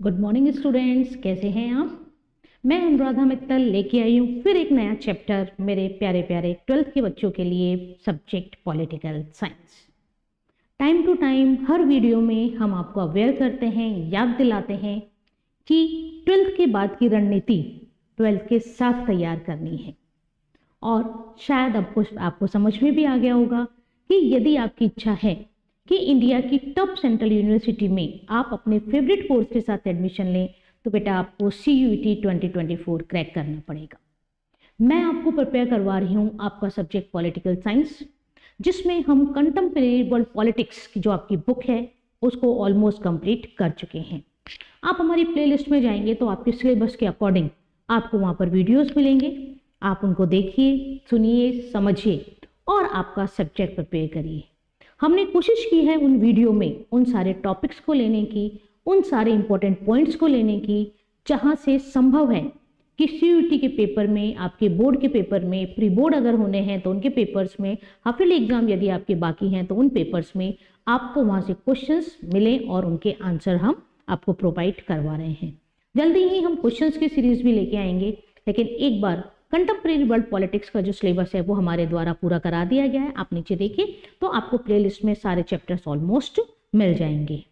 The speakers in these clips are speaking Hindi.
गुड मॉर्निंग स्टूडेंट्स कैसे हैं आप? मैं अनुराधा मित्तल लेके आई हूँ फिर एक नया चैप्टर मेरे प्यारे प्यारे ट्वेल्थ के बच्चों के लिए subject political science time to time her video में हम आपको अवेयर करते हैं, याद दिलाते हैं कि ट्वेल्थ के बाद की रणनीति ट्वेल्थ के साथ तैयार करनी है. और शायद आपको आपको समझ में भी आ गया होगा कि यदि आपकी इच्छा है कि इंडिया की टॉप सेंट्रल यूनिवर्सिटी में आप अपने फेवरेट कोर्स के साथ एडमिशन लें तो बेटा आपको C U T twenty twenty four crack करना पड़ेगा। मैं आपको प्रिपेयर करवा रही हूँ आपका सब्जेक्ट पॉलिटिकल साइंस जिसमें हम कंटेम्प्रेरी वर्ल्ड पॉलिटिक्स की जो आपकी बुक है, उसको ऑलमोस्ट कंप्लीट कर चुके हैं। आप हमारी प्लेलिस्ट में जाएँगे तो आपके सिलेबस के अकॉर्डिंग आपको वहाँ पर वीडियोस मिलेंगे। आप उनको देखिए, सुनिए, समझिए और आपका सब्जेक्ट प्रिपेयर करिए। हमने कोशिश की है उन वीडियो में उन सारे टॉपिक्स को लेने की, उन सारे इंपॉर्टेंट पॉइंट्स को लेने की, जहाँ से संभव है कि सी के पेपर में, आपके बोर्ड के पेपर में प्री बोर्ड अगर होने हैं तो उनके पेपर्स में हाफिल एग्ज़ाम यदि आपके बाकी हैं तो उन पेपर्स में आपको वहाँ से क्वेश्चंस मिलें और उनके आंसर हम आपको प्रोवाइड करवा रहे हैं। जल्दी ही हम क्वेश्चंस की सीरीज़ भी लेके आएँगे, लेकिन एक बार कंटेम्प्रेरी वर्ल्ड पॉलिटिक्स का जो सिलेबस है, वो हमारे द्वारा पूरा करा दिया गया है। आप नीचे देखिए तो आपको प्लेलिस्ट में सारे चैप्टर्स ऑलमोस्ट मिल जाएँगे।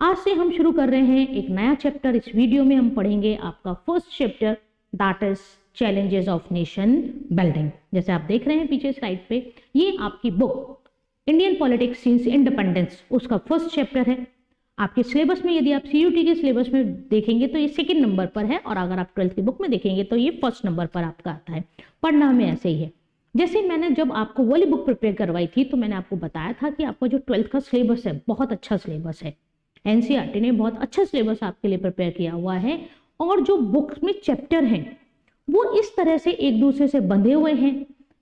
आज से हम शुरू कर रहे हैं एक नया चैप्टर इस वीडियो में हम पढ़ेंगे आपका first chapter that is challenges of nation building जैसे आप देख रहे हैं पीछे साइड पे, ये आपकी book Indian politics since independence उसका फ़र्स्ट चैप्टर है। आपके सिलेबस में यदि आप सीयूटी के सिलेबस में देखेंगे तो ये सेकेंड नंबर पर है और अगर आप ट्वेल्थ की बुक में देखेंगे तो ये फ़र्स्ट नंबर पर आपका आता है। पढ़ना हमें ऐसे ही है। जैसे मैंने जब आपको वाली बुक प्रिपेयर करवाई थी तो मैंने आपको बताया था कि आपका जो ट्वेल्थ का सिलेबस है, बहुत अच्छा सिलेबस है। एनसीईआरटी ने बहुत अच्छा सिलेबस आपके लिए प्रिपेयर किया हुआ है और जो बुक में चैप्टर हैं, वो इस तरह से एक दूसरे से बंधे हुए हैं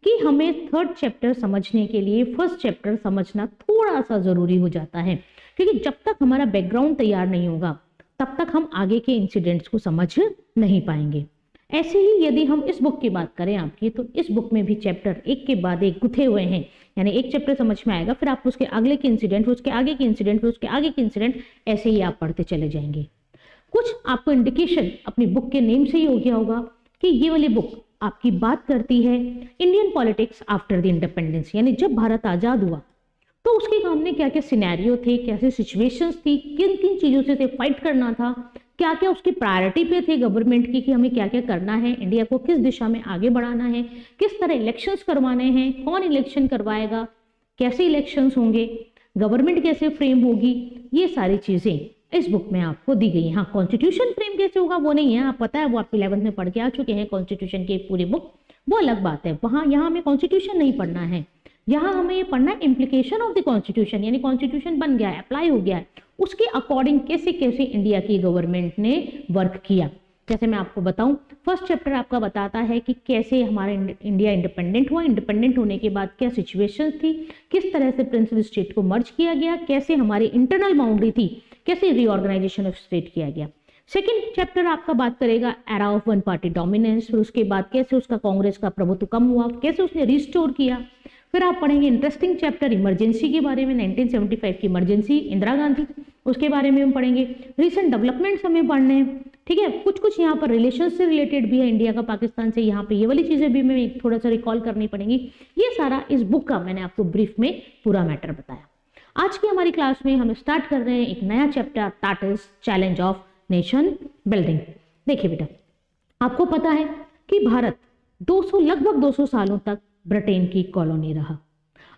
कि हमें थर्ड चैप्टर समझने के लिए फ़र्स्ट चैप्टर समझना थोड़ा सा ज़रूरी हो जाता है। क्योंकि जब तक हमारा बैकग्राउंड तैयार नहीं होगा, तब तक हम आगे के इंसिडेंट्स को समझ नहीं पाएँगे। ऐसे ही यदि हम इस बुक की बात करें आपकी तो इस बुक में भी चैप्टर एक के बाद एक गुथे हुए हैं। यानी एक चैप्टर समझ में आएगा, फिर आप उसके अगले के इंसिडेंट उसके आगे के इंसिडेंट उसके आगे के इंसिडेंट ऐसे ही आप पढ़ते चले जाएँगे। कुछ आपको इंडिकेशन अपनी बुक के नेम से ही हो गया होगा कि ये वाली बुक आपकी बात करती है Indian politics after the independence यानी जब भारत आज़ाद हुआ तो उसके सामने क्या क्या सिनेरियो थे, कैसे सिचुएशंस थी किन किन चीज़ों से थे फाइट करना था क्या क्या उसकी प्रायोरिटी पे थे गवर्नमेंट की कि हमें क्या क्या करना है इंडिया को किस दिशा में आगे बढ़ाना है, किस तरह इलेक्शंस करवाने हैं, कौन इलेक्शन करवाएगा, कैसे इलेक्शंस होंगे गवर्नमेंट कैसे फ्रेम होगी, ये सारी चीज़ें इस बुक में आपको दी गई है। हाँ कॉन्स्टिट्यूशन फ्रेम कैसे होगा वो नहीं है, आप पता है, वो आप इलेवंथ में पढ़ के आ चुके हैं कॉन्स्टिट्यूशन की पूरी बुक वो अलग बात है। वहाँ, यहाँ हमें कॉन्स्टिट्यूशन नहीं पढ़ना है। यहाँ हमें ये पढ़ना है इम्प्लीकेशन ऑफ़ द कॉन्स्टिट्यूशन यानी कॉन्स्टिट्यूशन बन गया है अप्लाई हो गया है। उसके अकॉर्डिंग कैसे कैसे इंडिया की गवर्नमेंट ने वर्क किया? जैसे मैं आपको बताऊँ फ़र्स्ट चैप्टर आपका बताता है कि कैसे हमारा इंडिया इंडिपेंडेंट हुआ। इंडिपेंडेंट होने के बाद क्या सिचुएशन थी? किस तरह से प्रिंसिपल स्टेट को मर्ज किया गया? कैसे हमारी इंटरनल बाउंड्री थी? कैसे रीऑर्गेनाइजेशन ऑफ़ स्टेट किया गया? सेकेंड चैप्टर आपका बात करेगा era of one party dominance फिर उसके बाद कैसे उसका कांग्रेस का प्रभुत्व कम हुआ? कैसे उसने रिस्टोर किया? फिर आप पढ़ेंगे इंटरेस्टिंग चैप्टर इमरजेंसी के बारे में 1975 की इमरजेंसी इंदिरा गांधी, उसके बारे में हम पढ़ेंगे। रिसेंट डेवलपमेंट्स हमें पढ़ने हैं, ठीक है? कुछ कुछ यहाँ पर रिलेशन से रिलेटेड भी है इंडिया का पाकिस्तान से, यहाँ पे ये वाली चीज़ें भी मैं थोड़ा सा रिकॉल करनी पड़ेंगी। ये सारा इस बुक का मैंने आपको ब्रीफ में पूरा मैटर बताया। आज की हमारी क्लास में हम स्टार्ट कर रहे हैं एक नया chapter that is challenge of nation building देखिए बेटा, आपको पता है कि भारत 200 लगभग 200 सालों तक ब्रिटेन की कॉलोनी रहा।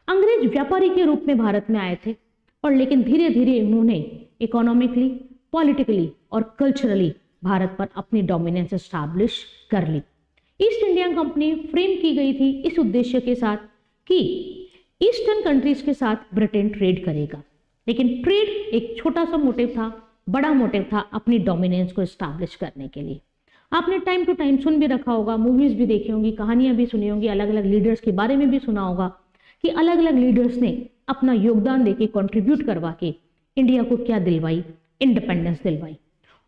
अंग्रेज़ व्यापारी के रूप में भारत में आए थे, और लेकिन धीरे धीरे उन्होंने इकोनॉमिकली पॉलिटिकली और कल्चरली भारत पर अपनी डोमिनेंस स्टैब्लिश कर ली। ईस्ट इंडिया कंपनी फ्रेम की गई थी इस उद्देश्य के साथ कि ईस्टर्न कंट्रीज़ के साथ ब्रिटेन ट्रेड करेगा। लेकिन ट्रेड एक छोटा सा मोटिव था, बड़ा मोटिव था अपनी डोमिनेंस को स्टैब्लिश करने के लिए। आपने टाइम टू टाइम सुन भी रखा होगा मूवीज़ भी देखी होंगी, कहानियाँ भी सुनी होंगी अलग अलग लीडर्स के बारे में भी सुना होगा कि अलग अलग लीडर्स ने अपना योगदान देके कंट्रीब्यूट करवा के इंडिया को क्या दिलवाई? इंडिपेंडेंस दिलवाई।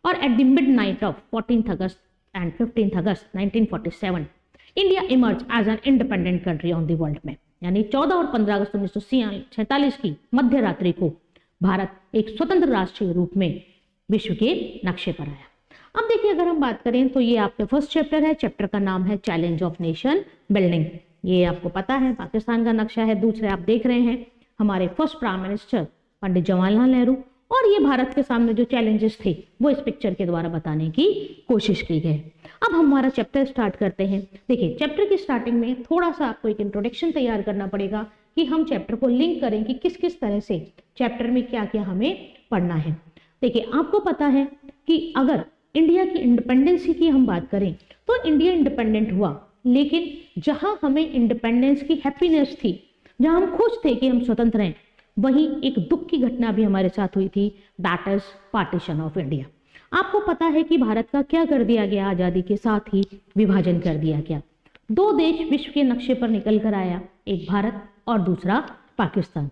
और at the midnight of fourteen August and fifteen August 1947 India emerge as an independent country on the world में यानी 14 और 15 अगस्त उन्नीस की मध्य रात्रि को भारत एक स्वतंत्र राष्ट्र के रूप में विश्व के नक्शे पर आया। अब देखिए, अगर हम बात करें तो ये आपके फ़र्स्ट चैप्टर है। चैप्टर का नाम है चैलेंज ऑफ़ नेशन बिल्डिंग ये आपको पता है, पाकिस्तान का नक्शा है। दूसरे आप देख रहे हैं, हमारे first prime minister Pandit Jawaharlal Nehru और ये भारत के सामने जो चैलेंजेस थे, वो इस पिक्चर के द्वारा बताने की कोशिश की गई। अब हम हमारा चैप्टर स्टार्ट करते हैं। देखिए चैप्टर की स्टार्टिंग में थोड़ा सा आपको एक इंट्रोडक्शन तैयार करना पड़ेगा कि हम चैप्टर को लिंक करें कि किस किस तरह से चैप्टर में क्या क्या हमें पढ़ना है। देखिए, आपको पता है कि अगर इंडिया की इंडिपेंडेंसी की हम बात करें तो इंडिया इंडिपेंडेंट हुआ। लेकिन जहाँ हमें इंडिपेंडेंस की हैप्पीनेस थी, जहाँ हम खुश थे कि हम स्वतंत्र हैं, वहीं एक दुख की घटना भी हमारे साथ हुई थी that is partition of India आपको पता है कि भारत का क्या कर दिया गया, आज़ादी के साथ ही विभाजन कर दिया गया। दो देश विश्व के नक्शे पर निकल कर आया, एक भारत और दूसरा पाकिस्तान।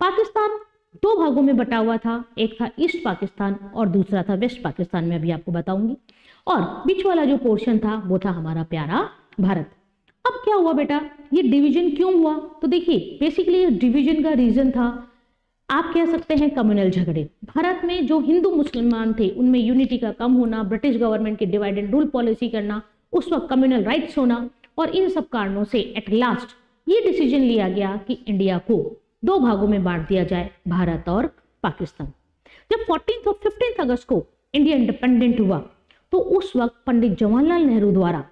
पाकिस्तान दो भागों में बटा हुआ था। एक था ईस्ट पाकिस्तान और दूसरा था वेस्ट पाकिस्तान। में अभी आपको बताऊँगी। और बीच वाला जो पोर्शन था, वो था हमारा प्यारा भारत। अब क्या हुआ बेटा? ये डिवीज़न क्यों हुआ? तो देखिए बेसिकली ये डिवीज़न का रीजन था। आप कह सकते हैं कम्युनल झगड़े। भारत में जो हिंदू मुसलमान थे, उनमें यूनिटी का कम होना ब्रिटिश गवर्नमेंट की डिवाइड एंड रूल पॉलिसी करना, उस वक्त कम्युनल राइट्स होना, और इन सब कारणों से एट लास्ट ये डिसीज़न लिया गया कि इंडिया को दो भागों में बांट दिया जाए, भारत और पाकिस्तान। जब फोर्टीन और फिफ्टीन अगस्त को इंडिया इंडिपेंडेंट हुआ तो उस वक्त पंडित जवाहरलाल नेहरू द्वारा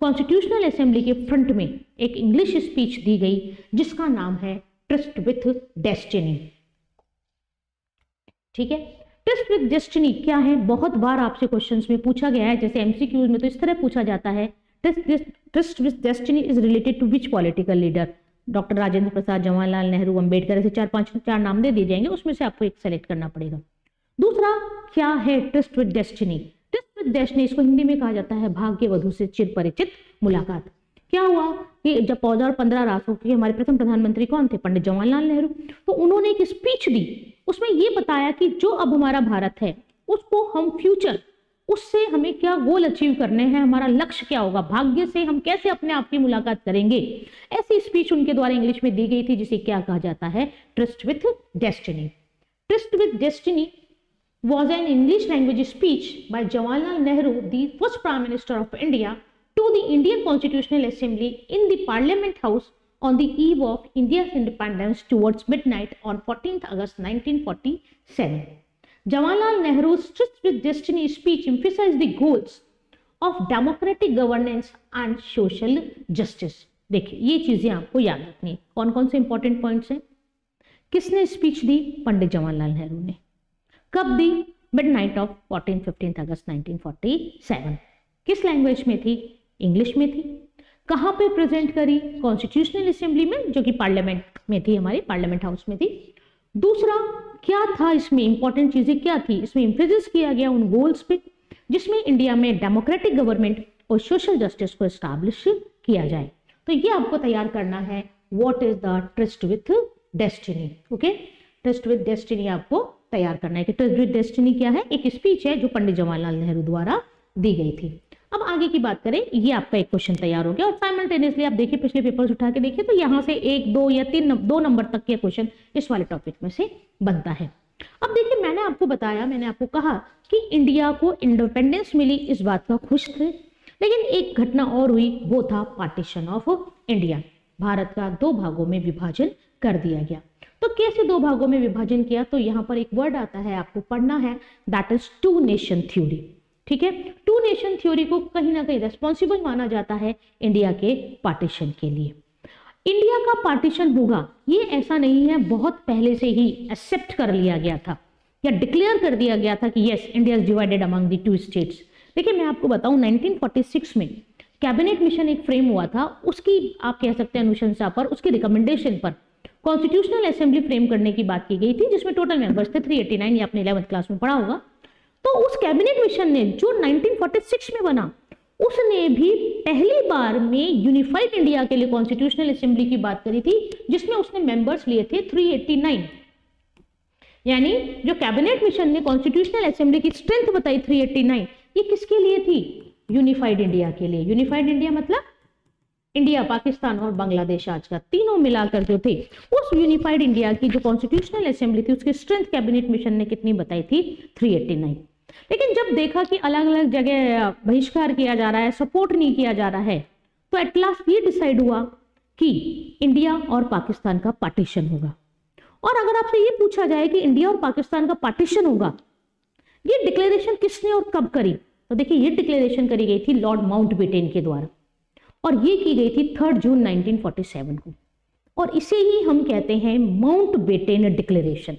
कॉन्स्टिट्यूशनल असेंबली के फ्रंट में एक इंग्लिश स्पीच दी गई, जिसका नाम है ट्रस्ट विथ डेस्टिनी ठीक है? ट्रस्ट विथ डेस्टिनी क्या है? बहुत बार आपसे क्वेश्चंस में पूछा गया है, जैसे एमसीक्यूज में तो इस तरह पूछा जाता है trust with destiny is related to which political leader doctor Rajendra Prasad Jawaharlal Nehru Ambedkar, ऐसे चार पाँच चार नाम दे दिए जाएँगे, उसमें से आपको एक सेलेक्ट करना पड़ेगा। दूसरा, क्या है trust with destiny? Trust with destiny, इसको हिंदी में कहा जाता है भाग्य वधु से चिर परिचित मुलाकात। क्या हुआ? कि जब पौधा और पंद्रह रासों के हमारे प्रथम प्रधानमंत्री कौन थे? पंडित जवाहरलाल नेहरू। तो उन्होंने एक स्पीच दी। उसमें ये बताया कि जो अब हमारा भारत है, उसको हम फ्यूचर उससे हमें क्या गोल अचीव करने हैं? हमारा लक्ष्य क्या होगा? भाग्य से हम कैसे अपने आप की मुलाकात करेंगे? ऐसी स्पीच उनके द्वारा इंग्लिश में दी गई थी, जिसे क्या कहा जाता है? Trust with destiny trust with destiny was an English language speech by Jawaharlal Nehru the first prime minister of India to the Indian constitutional assembly in the parliament house on the eve of India independence towards midnight on fourteen August nineteen Jawaharlal Nehru's with Destiny speech emphasized the goals of democratic governance and social justice. देखिए, ये चीज़ें आपको याद रखनी है। कौन कौन से इंपॉर्टेंट पॉइंट्स हैं? किसने स्पीच दी? पंडित जवाहरलाल नेहरू ने। कब दी? Midnight of fourteen fifteen August 1947 किस लैंग्वेज में थी? इंग्लिश में थी। कहाँ पे प्रेजेंट करी? कॉन्स्टिट्यूशनल असेंबली में, जो कि पार्लियामेंट में थी, हमारी पार्लियामेंट हाउस में थी। दूसरा, क्या था इसमें इंपॉर्टेंट चीज़ें, क्या थी? इसमें इम्फेसिस किया गया उन गोल्स पे, जिसमें इंडिया में डेमोक्रेटिक गवर्नमेंट और सोशल जस्टिस को एस्टैब्लिश किया जाए। तो ये आपको तैयार करना है what is the trust with destiny okay trust with destiny आपको तैयार करना है कि ट्रस्ट विथ डेस्टिनी क्या है? एक स्पीच है जो पंडित जवाहरलाल नेहरू द्वारा दी गई थी। अब आगे की बात करें, ये आपका एक क्वेश्चन तैयार हो गया और साइमल्टेनियसली आप देखिए, पिछले पेपर्स उठा के देखिए तो यहाँ से एक, दो या तीन, दो नंबर तक के क्वेश्चन इस वाले टॉपिक में से बनता है। अब देखिए, मैंने आपको बताया, मैंने आपको कहा कि इंडिया को इंडिपेंडेंस मिली, इस बात का खुश थे। लेकिन एक घटना और हुई, वो था पार्टीशन ऑफ़ इंडिया भारत का दो भागों में विभाजन कर दिया गया। तो कैसे दो भागों में विभाजन किया? तो यहाँ पर एक वर्ड आता है, आपको पढ़ना है that is two nation theory ठीक है? टू नेशन थ्योरी को कहीं ना कहीं रेस्पॉन्सिबल माना जाता है इंडिया के पार्टीशन के लिए। इंडिया का पार्टीशन होगा, ये ऐसा नहीं है, बहुत पहले से ही एक्सेप्ट कर लिया गया था, या डिक्लेयर कर दिया गया था कि yes India is divided among the two states देखिए, मैं आपको बताऊँ 1946 में कैबिनेट मिशन एक फ्रेम हुआ था, उसकी आप कह सकते हैं अनुशंसा पर, उसकी रिकमेंडेशन पर कॉन्स्टिट्यूशनल असेंबली फ्रेम करने की बात की गई थी, जिसमें टोटल मेंबर्स थे 389 ये आपने इलेवंथ क्लास में पढ़ा होगा। तो उस कैबिनेट मिशन ने जो 1946 में बना, उसने भी पहली बार में यूनिफाइड इंडिया के लिए कॉन्स्टिट्यूशनल असेंबली की बात करी थी, जिसमें उसने मेंबर्स लिए थे 389 यानी जो कैबिनेट मिशन ने कॉन्स्टिट्यूशनल असेंबली की स्ट्रेंथ बताई 389 ये किसके लिए थी? यूनिफाइड इंडिया के लिए। यूनिफाइड इंडिया मतलब इंडिया, पाकिस्तान और बांग्लादेश आज का तीनों मिलाकर जो थे, उस यूनिफाइड इंडिया की जो कॉन्स्टिट्यूशनल असेंबली थी, उसकी स्ट्रेंथ कैबिनेट मिशन ने कितनी बताई थी? 389 लेकिन जब देखा कि अलग अलग जगह बहिष्कार किया जा रहा है सपोर्ट नहीं किया जा रहा है तो एट लास्ट ये डिसाइड हुआ कि इंडिया और पाकिस्तान का पार्टीशन होगा। और अगर आपसे ये पूछा जाए कि इंडिया और पाकिस्तान का पार्टीशन होगा, ये डिक्लेरेशन किसने और कब करी? तो देखिए, ये डिक्लेरेशन करी गई थी लॉर्ड माउंट के द्वारा। और ये की गई थी थर्ड जून 1947 को। और इसे ही हम कहते हैं माउंट बेटेन डिक्लेरेशन।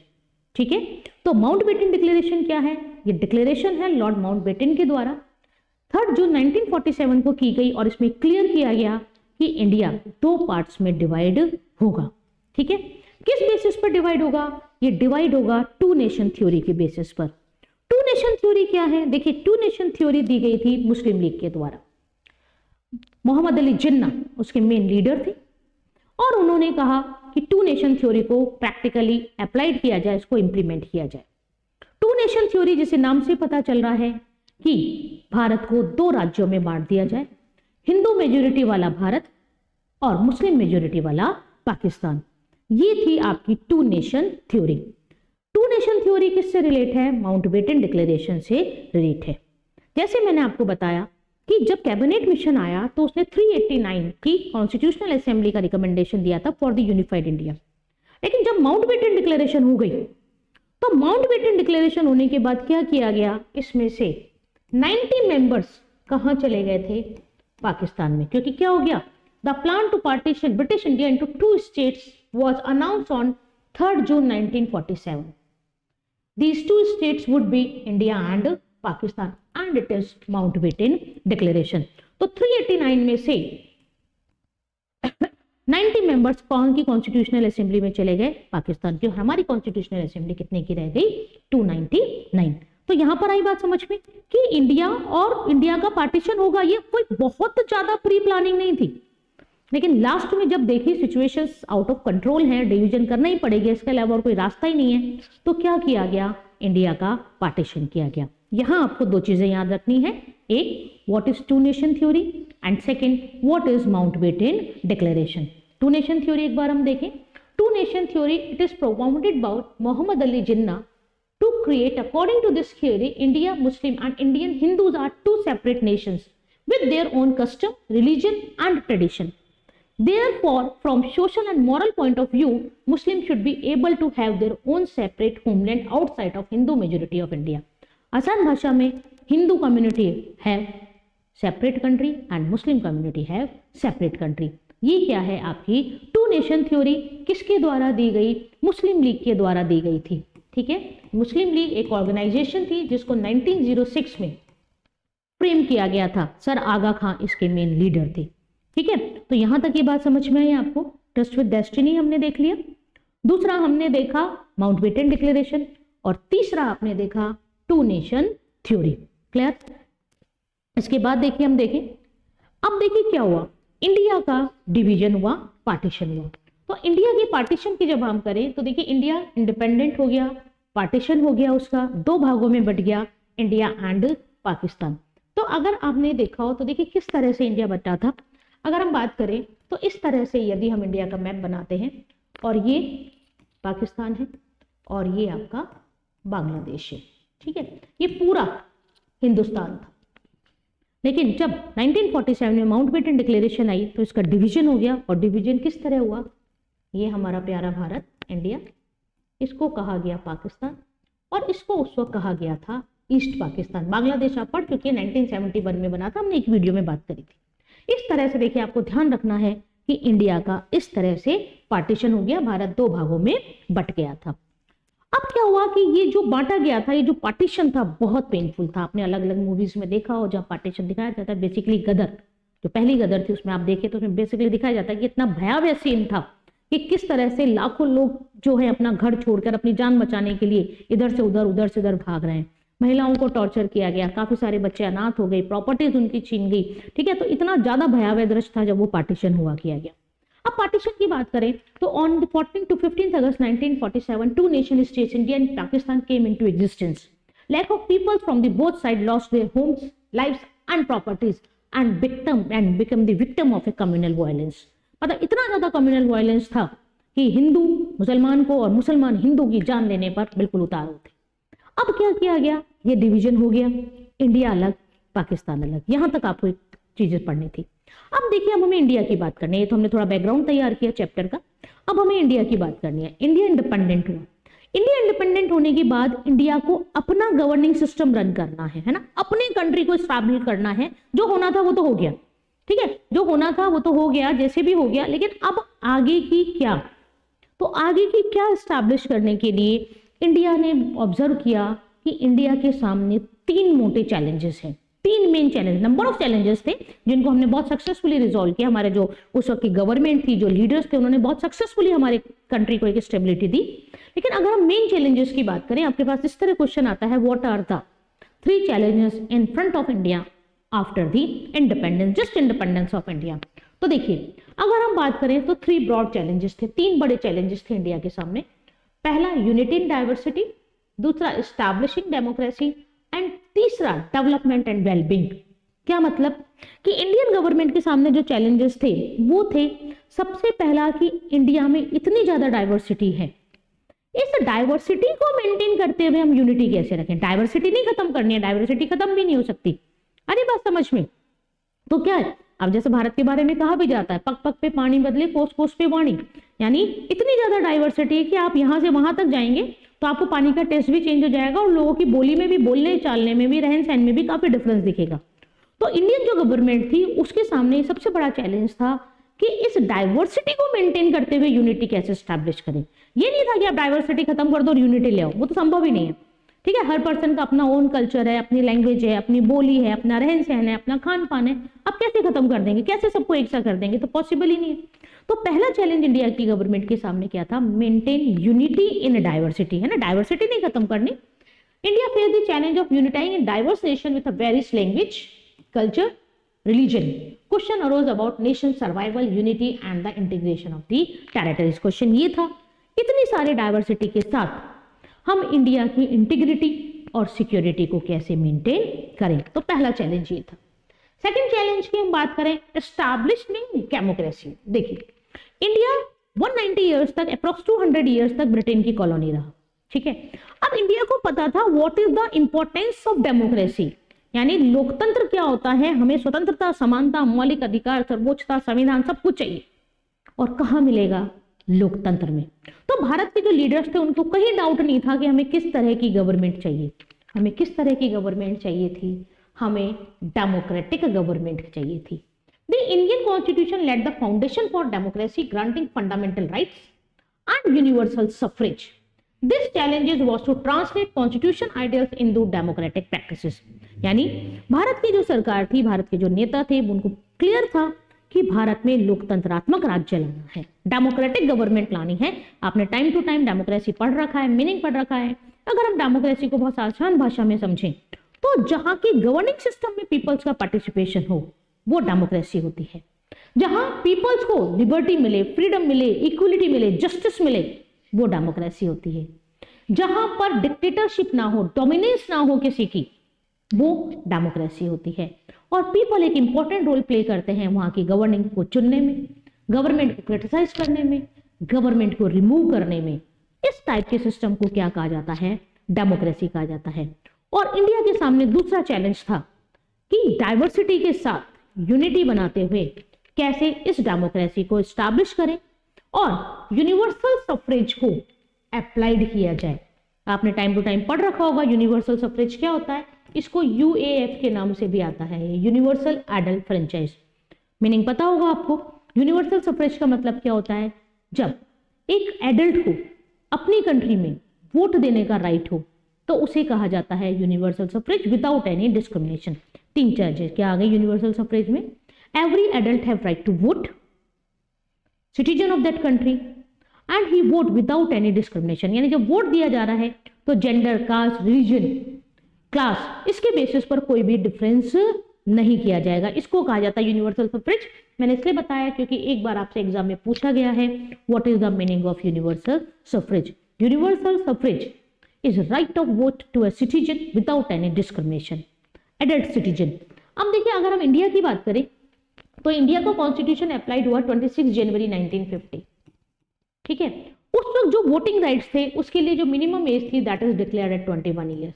ठीक है? तो माउंट बेटेन डिक्लेरेशन क्या है? ये डिक्लेरेशन है लॉर्ड माउंट बेटेन के द्वारा। थर्ड जून 1947 को की गई और इसमें क्लियर किया गया कि इंडिया दो पार्ट्स में डिवाइड होगा। ठीक है? किस बेसिस पर डिवाइड होगा? ये डिवाइड होगा टू नेशन थ्योरी के बेसिस पर। टू नेशन थ्योरी क्या है? देखिए, टू नेशन थ्योरी दी गई थी मुस्लिम लीग के द्वारा। मोहम्मद अली जिन्ना उसके मेन लीडर थे। और उन्होंने कहा कि टू नेशन थ्योरी को प्रैक्टिकली अप्लाइड किया जाए, इसको इंप्लीमेंट किया जाए। टू नेशन थ्योरी जिसे नाम से पता चल रहा है कि भारत को दो राज्यों में बांट दिया जाए, हिंदू मेजोरिटी वाला भारत और मुस्लिम मेजोरिटी वाला पाकिस्तान। ये थी आपकी two nation theory two nation theory किससे रिलेट है? माउंट बेटन डिक्लेरेशन से रिलेट है। जैसे मैंने आपको बताया कि जब कैबिनेट मिशन आया तो उसने 389 की कॉन्स्टिट्यूशनल असेंबली का रिकमेंडेशन दिया था फॉर द यूनिफाइड इंडिया लेकिन जब माउंट बेटन डिक्लेरेशन हो गई तो माउंट बेटन डिक्लेरेशन होने के बाद क्या किया गया? इसमें से 90 मेंबर्स कहाँ चले गए थे? पाकिस्तान में। क्योंकि क्या हो गया? The plan to partition British India into two states was announce on third June 1947 these two states would be india and Pakistan and it is Mountbatten declaration तो 389 में से 90 मेंबर्स कौन की कॉन्स्टिट्यूशनल असेंबली में चले गए? पाकिस्तान की। और हमारी कॉन्स्टिट्यूशनल असेंबली कितने की रह गई? 299 तो यहाँ पर आई बात समझ में कि इंडिया और इंडिया का पार्टीशन होगा। ये कोई बहुत ज़्यादा प्री प्लानिंग नहीं थी। लेकिन लास्ट में जब देखी सिचुएशंस आउट ऑफ़ कंट्रोल है डिवीज़न करना ही पड़ेगा, इसके अलावा और कोई रास्ता ही नहीं है तो क्या किया गया? इंडिया का पार्टीशन किया गया। यहाँ आपको दो चीज़ें याद रखनी है। एक what is two nation theory and second what is mount declaration two nation theory एक बार हम देखें। Two nation theory it is propounded about Mohammad Ali Jinnah to create according to this theory India Muslim and Indian Hindus are two separate nation with their own custom religion and tradition therefore, from social and moral point of view muslim should be able to have their own separate homeland outside of hindu majority of india. आसान भाषा में हिंदू कम्युनिटी है separate country and Muslim community है सेपरेट कंट्री ये क्या है आपकी टू नेशन थ्योरी किसके द्वारा दी गई? मुस्लिम लीग के द्वारा दी गई थी। ठीक है? मुस्लिम लीग एक ऑर्गेनाइजेशन थी जिसको 1906 में फ्रेम किया गया था। सर आगा खां इसके मेन लीडर थे। ठीक है? तो यहाँ तक ये बात समझ में आई आपको? ट्रस्ट विद डेस्टिनी हमने देख लिया। दूसरा हमने देखा माउंट बेटन डिक्लेरेशन और तीसरा आपने देखा टू नेशन थ्योरी। क्लियर इसके बाद देखिए हम देखें। अब देखिए क्या हुआ। इंडिया का डिवीज़न हुआ पार्टीशन हुआ। तो इंडिया की पार्टीशन की जब हम करें तो देखिए इंडिया इंडिपेंडेंट हो गया पार्टीशन हो गया उसका, दो भागों में बट गया, इंडिया एंड पाकिस्तान। तो अगर आपने देखा हो तो देखिए किस तरह से इंडिया बटा था। अगर हम बात करें तो इस तरह से यदि हम इंडिया का मैप बनाते हैं, और ये पाकिस्तान है, और ये आपका बांग्लादेश है। ठीक है? ये पूरा हिंदुस्तान था। लेकिन जब 1947 में माउंट बेटन डिक्लेरेशन आई तो इसका डिवीज़न हो गया। और डिवीज़न किस तरह हुआ? ये हमारा प्यारा भारत, इंडिया। इसको कहा गया पाकिस्तान। और इसको उस वक्त कहा गया था ईस्ट पाकिस्तान। बांग्लादेश आप पढ़ चुके हैं 1971 में बना था, हमने एक वीडियो में बात करी थी। इस तरह से देखिए, आपको ध्यान रखना है कि इंडिया का इस तरह से पार्टीशन हो गया। भारत दो भागों में बट गया था। अब क्या हुआ कि ये जो बांटा गया था, ये जो पार्टीशन था बहुत पेनफुल था। आपने अलग अलग मूवीज़ में देखा हो जहाँ पार्टीशन दिखाया जाता है बेसिकली गदर। जो पहली गदर थी, उसमें आप देखे तो उसमें बेसिकली दिखाया जाता है कि इतना भयावह सीन था कि किस तरह से लाखों लोग जो है अपना घर छोड़कर अपनी जान बचाने के लिए इधर से उधर उधर से उधर भाग रहे हैं। महिलाओं को टॉर्चर किया गया, काफ़ी सारे बच्चे अनाथ हो गए प्रॉपर्टीज़ उनकी छीन गई। ठीक है तो इतना ज़्यादा भयावह दृश्य था जब वो पार्टीशन हुआ किया गया। अब पार्टीशन की बात करें तो on fourteen to fifteen August 1947 two nation states India and Pakistan came into existence lack of people from the both side lost their homes, lives and properties and victim and become the victim of a communal violence मतलब इतना ज़्यादा कम्युनल वायलेंस था कि हिंदू मुसलमान को और मुसलमान हिंदू की जान लेने पर बिल्कुल उतार होते अब क्या किया गया? ये डिवीज़न हो गया। इंडिया अलग पाकिस्तान अलग। यहाँ तक आपको एक चीज़ें पढ़नी थी। अब देखिए, अब हमें इंडिया की बात करनी है। तो हमने थोड़ा बैकग्राउंड तैयार किया चैप्टर का। अब हमें इंडिया की बात करनी है। इंडिया इंडिपेंडेंट हुआ। इंडिया इंडिपेंडेंट होने के बाद इंडिया को अपना गवर्निंग सिस्टम रन करना है है ना? अपने कंट्री को स्टैब्लिश करना है। जो होना था, वो तो हो गया। ठीक है? जो होना था, वो तो हो गया, जैसे भी हो गया। लेकिन अब आगे की क्या? तो आगे की क्या स्टैब्लिश करने के लिए इंडिया ने ऑब्ज़र्व किया कि इंडिया के सामने तीन मोटे चैलेंजेस हैं। तीन main challenge number of challenges थे, जिनको हमने बहुत सक्सेसफुली रिजोल्व किया. हमारे जो उस वक्त की गवर्नमेंट थी, जो लीडर्स थे, उन्होंने बहुत सक्सेसफुली हमारे कंट्री को एक स्टेबिलिटी दी. लेकिन अगर हम मेन चैलेंजेस की बात करें, आपके पास इस तरह क्वेश्चन आता है what are the three challenges in front of India after the independence just independence of India तो देखिए, अगर हम बात करें तो थ्री ब्रॉड चैलेंजेस थे, तीन बड़े चैलेंजेस थे इंडिया के सामने. पहला यूनिटी इन डाइवर्सिटी दूसरा स्टैब्लिशिंग डेमोक्रेसी एंड तीसरा डेवलपमेंट एंड वेलबींग क्या मतलब? कि इंडियन गवर्नमेंट के सामने जो चैलेंजेस थे, वो थे सबसे पहला कि इंडिया में इतनी ज़्यादा डाइवर्सिटी है। इस डाइवर्सिटी को मेंटेन करते हुए हम यूनिटी कैसे रखें? डाइवर्सिटी नहीं खत्म करनी है डाइवर्सिटी खत्म भी नहीं हो सकती। अरे बात समझ में? तो क्या है? अब जैसे भारत के बारे में कहा भी जाता है पक पक पे पानी बदले कोस कोस पे वाणी। यानी इतनी ज़्यादा डाइवर्सिटी है कि आप यहाँ से वहाँ तक जाएँगे तो आपको पानी का टेस्ट भी चेंज हो जाएगा और लोगों की बोली में भी, बोलने, चालने में भी, रहन सहन में भी काफ़ी डिफरेंस दिखेगा। तो इंडियन जो गवर्नमेंट थी, उसके सामने सबसे बड़ा चैलेंज था कि इस डाइवर्सिटी को मेंटेन करते हुए यूनिटी कैसे स्टैब्लिश करें। ये नहीं था कि आप डाइवर्सिटी खत्म कर दो और यूनिटी ले आओ, वो तो संभव ही नहीं है। ठीक है? हर पर्सन का अपना ओन कल्चर है, अपनी लैंग्वेज है, अपनी बोली है, अपना रहन सहन है, अपना खान पान है। आप कैसे खत्म कर देंगे? कैसे सबको एक सा कर देंगे? तो पॉसिबल ही नहीं है। तो पहला चैलेंज इंडिया की गवर्नमेंट के सामने क्या था? मेंटेन यूनिटी इन डाइवर्सिटी है ना? डाइवर्सिटी नहीं खत्म करनी। India face the challenge of uniting in diverse nation a various language culture religion question arose about nation survival unity and the integration of the territories question ये था। इतनी सारी डाइवर्सिटी के साथ हम इंडिया की इंटीग्रिटी और सिक्योरिटी को कैसे मेंटेन करें? तो पहला चैलेंज ये था। सेकंड चैलेंज की हम बात करें एस्टैब्लिशमेंट डेमोक्रेसी देखिए इंडिया 190 इयर्स तक अप्रोक्स 200 इयर्स तक ब्रिटेन की कॉलोनी रहा, ठीक है? अब इंडिया को पता था what is the importance of democracy यानी लोकतंत्र क्या होता है? हमें स्वतंत्रता, समानता, मौलिक अधिकार, सर्वोच्चता, संविधान, सब कुछ चाहिए। और कहा मिलेगा? लोकतंत्र में। तो भारत के जो लीडर्स थे, उनको कहीं डाउट नहीं था कि हमें किस तरह की गवर्नमेंट चाहिए। हमें किस तरह की गवर्नमेंट चाहिए थी? हमें डेमोक्रेटिक गवर्नमेंट चाहिए थी। The Indian constitution laid the foundation for democracy granting fundamental rights and universal suffrage this challenges was to translate constitution ideals into democratic practices यानी भारत की जो सरकार थी, भारत के जो नेता थे, उनको क्लियर था कि भारत में लोकतंत्रात्मक राज्य लाना है। डेमोक्रेटिक गवर्नमेंट लानी है। आपने टाइम टू टाइम डेमोक्रेसी पढ़ रखा है मीनिंग पढ़ रखा है। अगर हम डेमोक्रेसी को बहुत आसान भाषा में समझें तो जहाँ की गवर्निंग सिस्टम में पीपल्स का पार्टिसिपेशन हो, वो डेमोक्रेसी होती है। जहाँ पीपल्स को लिबर्टी मिले फ्रीडम मिले इक्वलिटी मिले जस्टिस मिले, वो डेमोक्रेसी होती है। जहाँ पर डिक्टेटरशिप ना हो डोमिनेंस ना हो किसी की, वो डेमोक्रेसी होती है। और पीपल एक इंपॉर्टेंट रोल प्ले करते हैं वहाँ की गवर्निंग को चुनने में गवर्नमेंट को क्रिटिसाइज करने में गवर्नमेंट को रिमूव करने में। इस टाइप के सिस्टम को क्या कहा जाता है? डेमोक्रेसी कहा जाता है। और इंडिया के सामने दूसरा चैलेंज था कि डाइवर्सिटी के साथ यूनिटी बनाते हुए कैसे इस डेमोक्रेसी को स्टैब्लिश करें और यूनिवर्सल सफरेज को अप्लाइड किया जाए। आपने टाइम टू टाइम पढ़ रखा होगा यूनिवर्सल सफरेज क्या होता है? इसको यूएएफ के नाम से भी आता है यूनिवर्सल एडल्ट फ्रेंचाइज मीनिंग पता होगा आपको यूनिवर्सल सफरेज का मतलब क्या होता है? जब एक एडल्ट को अपनी कंट्री में वोट देने का राइट हो तो उसे कहा जाता है universal suffrage without any discrimination तीन चार्जेस क्या आ गए यूनिवर्सल सफरेज में? Every adult have right to vote citizen of that country and he vote without any discrimination यानी जब वोट दिया जा रहा है तो जेंडर कास्ट रिलीजन क्लास इसके बेसिस पर कोई भी डिफरेंस नहीं किया जाएगा। इसको कहा जाता है यूनिवर्सल सफरेज मैंने इसलिए बताया क्योंकि एक बार आपसे एग्ज़ाम में पूछा गया है what is the meaning of universal suffrage universal suffrage is right of vote to a citizen without any discrimination adult citizen अब देखिए, अगर हम इंडिया की बात करें तो इंडिया का कॉन्स्टिट्यूशन अप्लाइड हुआ 26 जनवरी 1950 ठीक है? उस वक्त जो वोटिंग राइट्स थे, उसके लिए जो मिनिमम एज थी that is declared at 21 years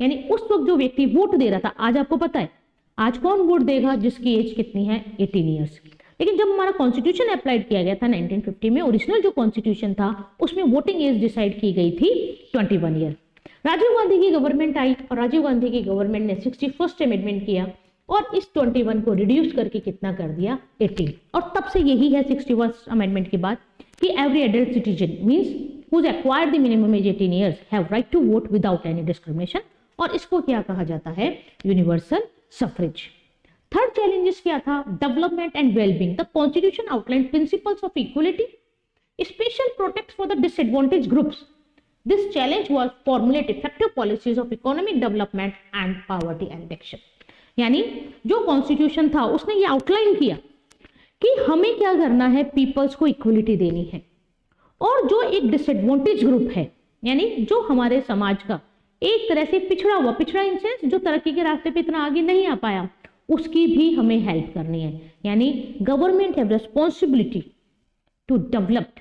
यानी उस वक्त जो व्यक्ति वोट दे रहा था, आज आपको पता है, आज कौन वोट देगा जिसकी एज कितनी है? 18 ईयर्स लेकिन जब हमारा कॉन्स्टिट्यूशन अप्लाइड किया गया था 1950 में ओरिजिनल जो कॉन्स्टिट्यूशन था, उसमें वोटिंग एज डिसाइड की गई थी 21 ईयर राजीव गांधी की गवर्नमेंट आई और राजीव गांधी की गवर्नमेंट ने सिक्सटी फ़र्स्ट अमेंडमेंट किया और इस 21 को रिड्यूस करके कितना कर दिया? 18 और तब से यही है सिक्सटी फ़र्स्ट अमेंडमेंट के बाद कि every adult citizen means who acquired the minimum age 18 years have right to vote without any discrimination और इसको क्या कहा जाता है? यूनिवर्सल सफरेज थर्ड चैलेंजेस क्या था? Development and wellbeing constitution outline principles of equality special protect for the disadvantage groups this challenge was formulate effective policies of economic development and poverty and यानी जो कॉन्स्टिट्यूशन था, उसने ये आउटलाइन किया कि हमें क्या करना है? पीपल्स को इक्वलिटी देनी है। और जो एक डिसएडवांटेज ग्रुप है, यानी जो हमारे समाज का एक तरह से पिछड़ा हुआ, पिछड़ा इन सेंस जो तरक्की के रास्ते पे इतना आगे नहीं आ पाया, उसकी भी हमें हेल्प करनी है। यानी government have responsibility to develop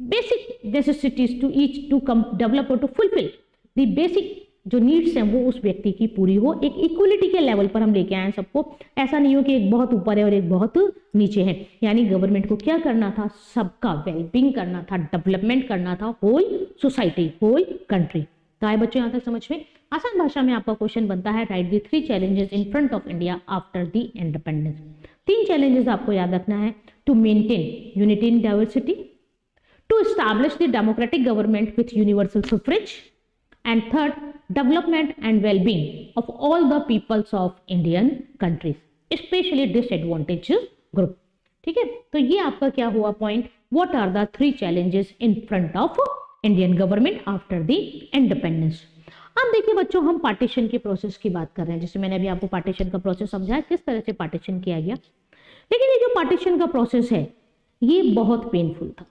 basic necessities to each to come develop और टू फुलफिल द बेसिक जो नीड्स हैं वो उस व्यक्ति की पूरी हो। एक इक्वलिटी के लेवल पर हम लेके आए सबको। ऐसा नहीं हो कि एक बहुत ऊपर है और एक बहुत नीचे है। यानी गवर्नमेंट को क्या करना था? सबका वेलबिंग करना था डेवलपमेंट करना था होल सोसाइटी होल कंट्री तो आए बच्चों, यहाँ तक समझ में आसान भाषा में आपका क्वेश्चन बनता है right the three challenges in front of India after the independence तीन चैलेंजेस आपको याद रखना है to maintain unity in diversity to establish the democratic government with universal suffrage and third development and wellbeing of all the peoples of Indian countries specially disadvantage group ठीक है? तो ये आपका क्या हुआ point what are the three challenges in front of Indian government after the independence अब देखिए बच्चों, हम पार्टीशन के प्रोसेस की बात कर रहे हैं। जैसे मैंने अभी आपको पार्टीशन का प्रोसेस समझाया, किस तरह से पार्टीशन किया गया। लेकिन ये जो पार्टीशन का प्रोसेस है, ये बहुत पेनफुल था।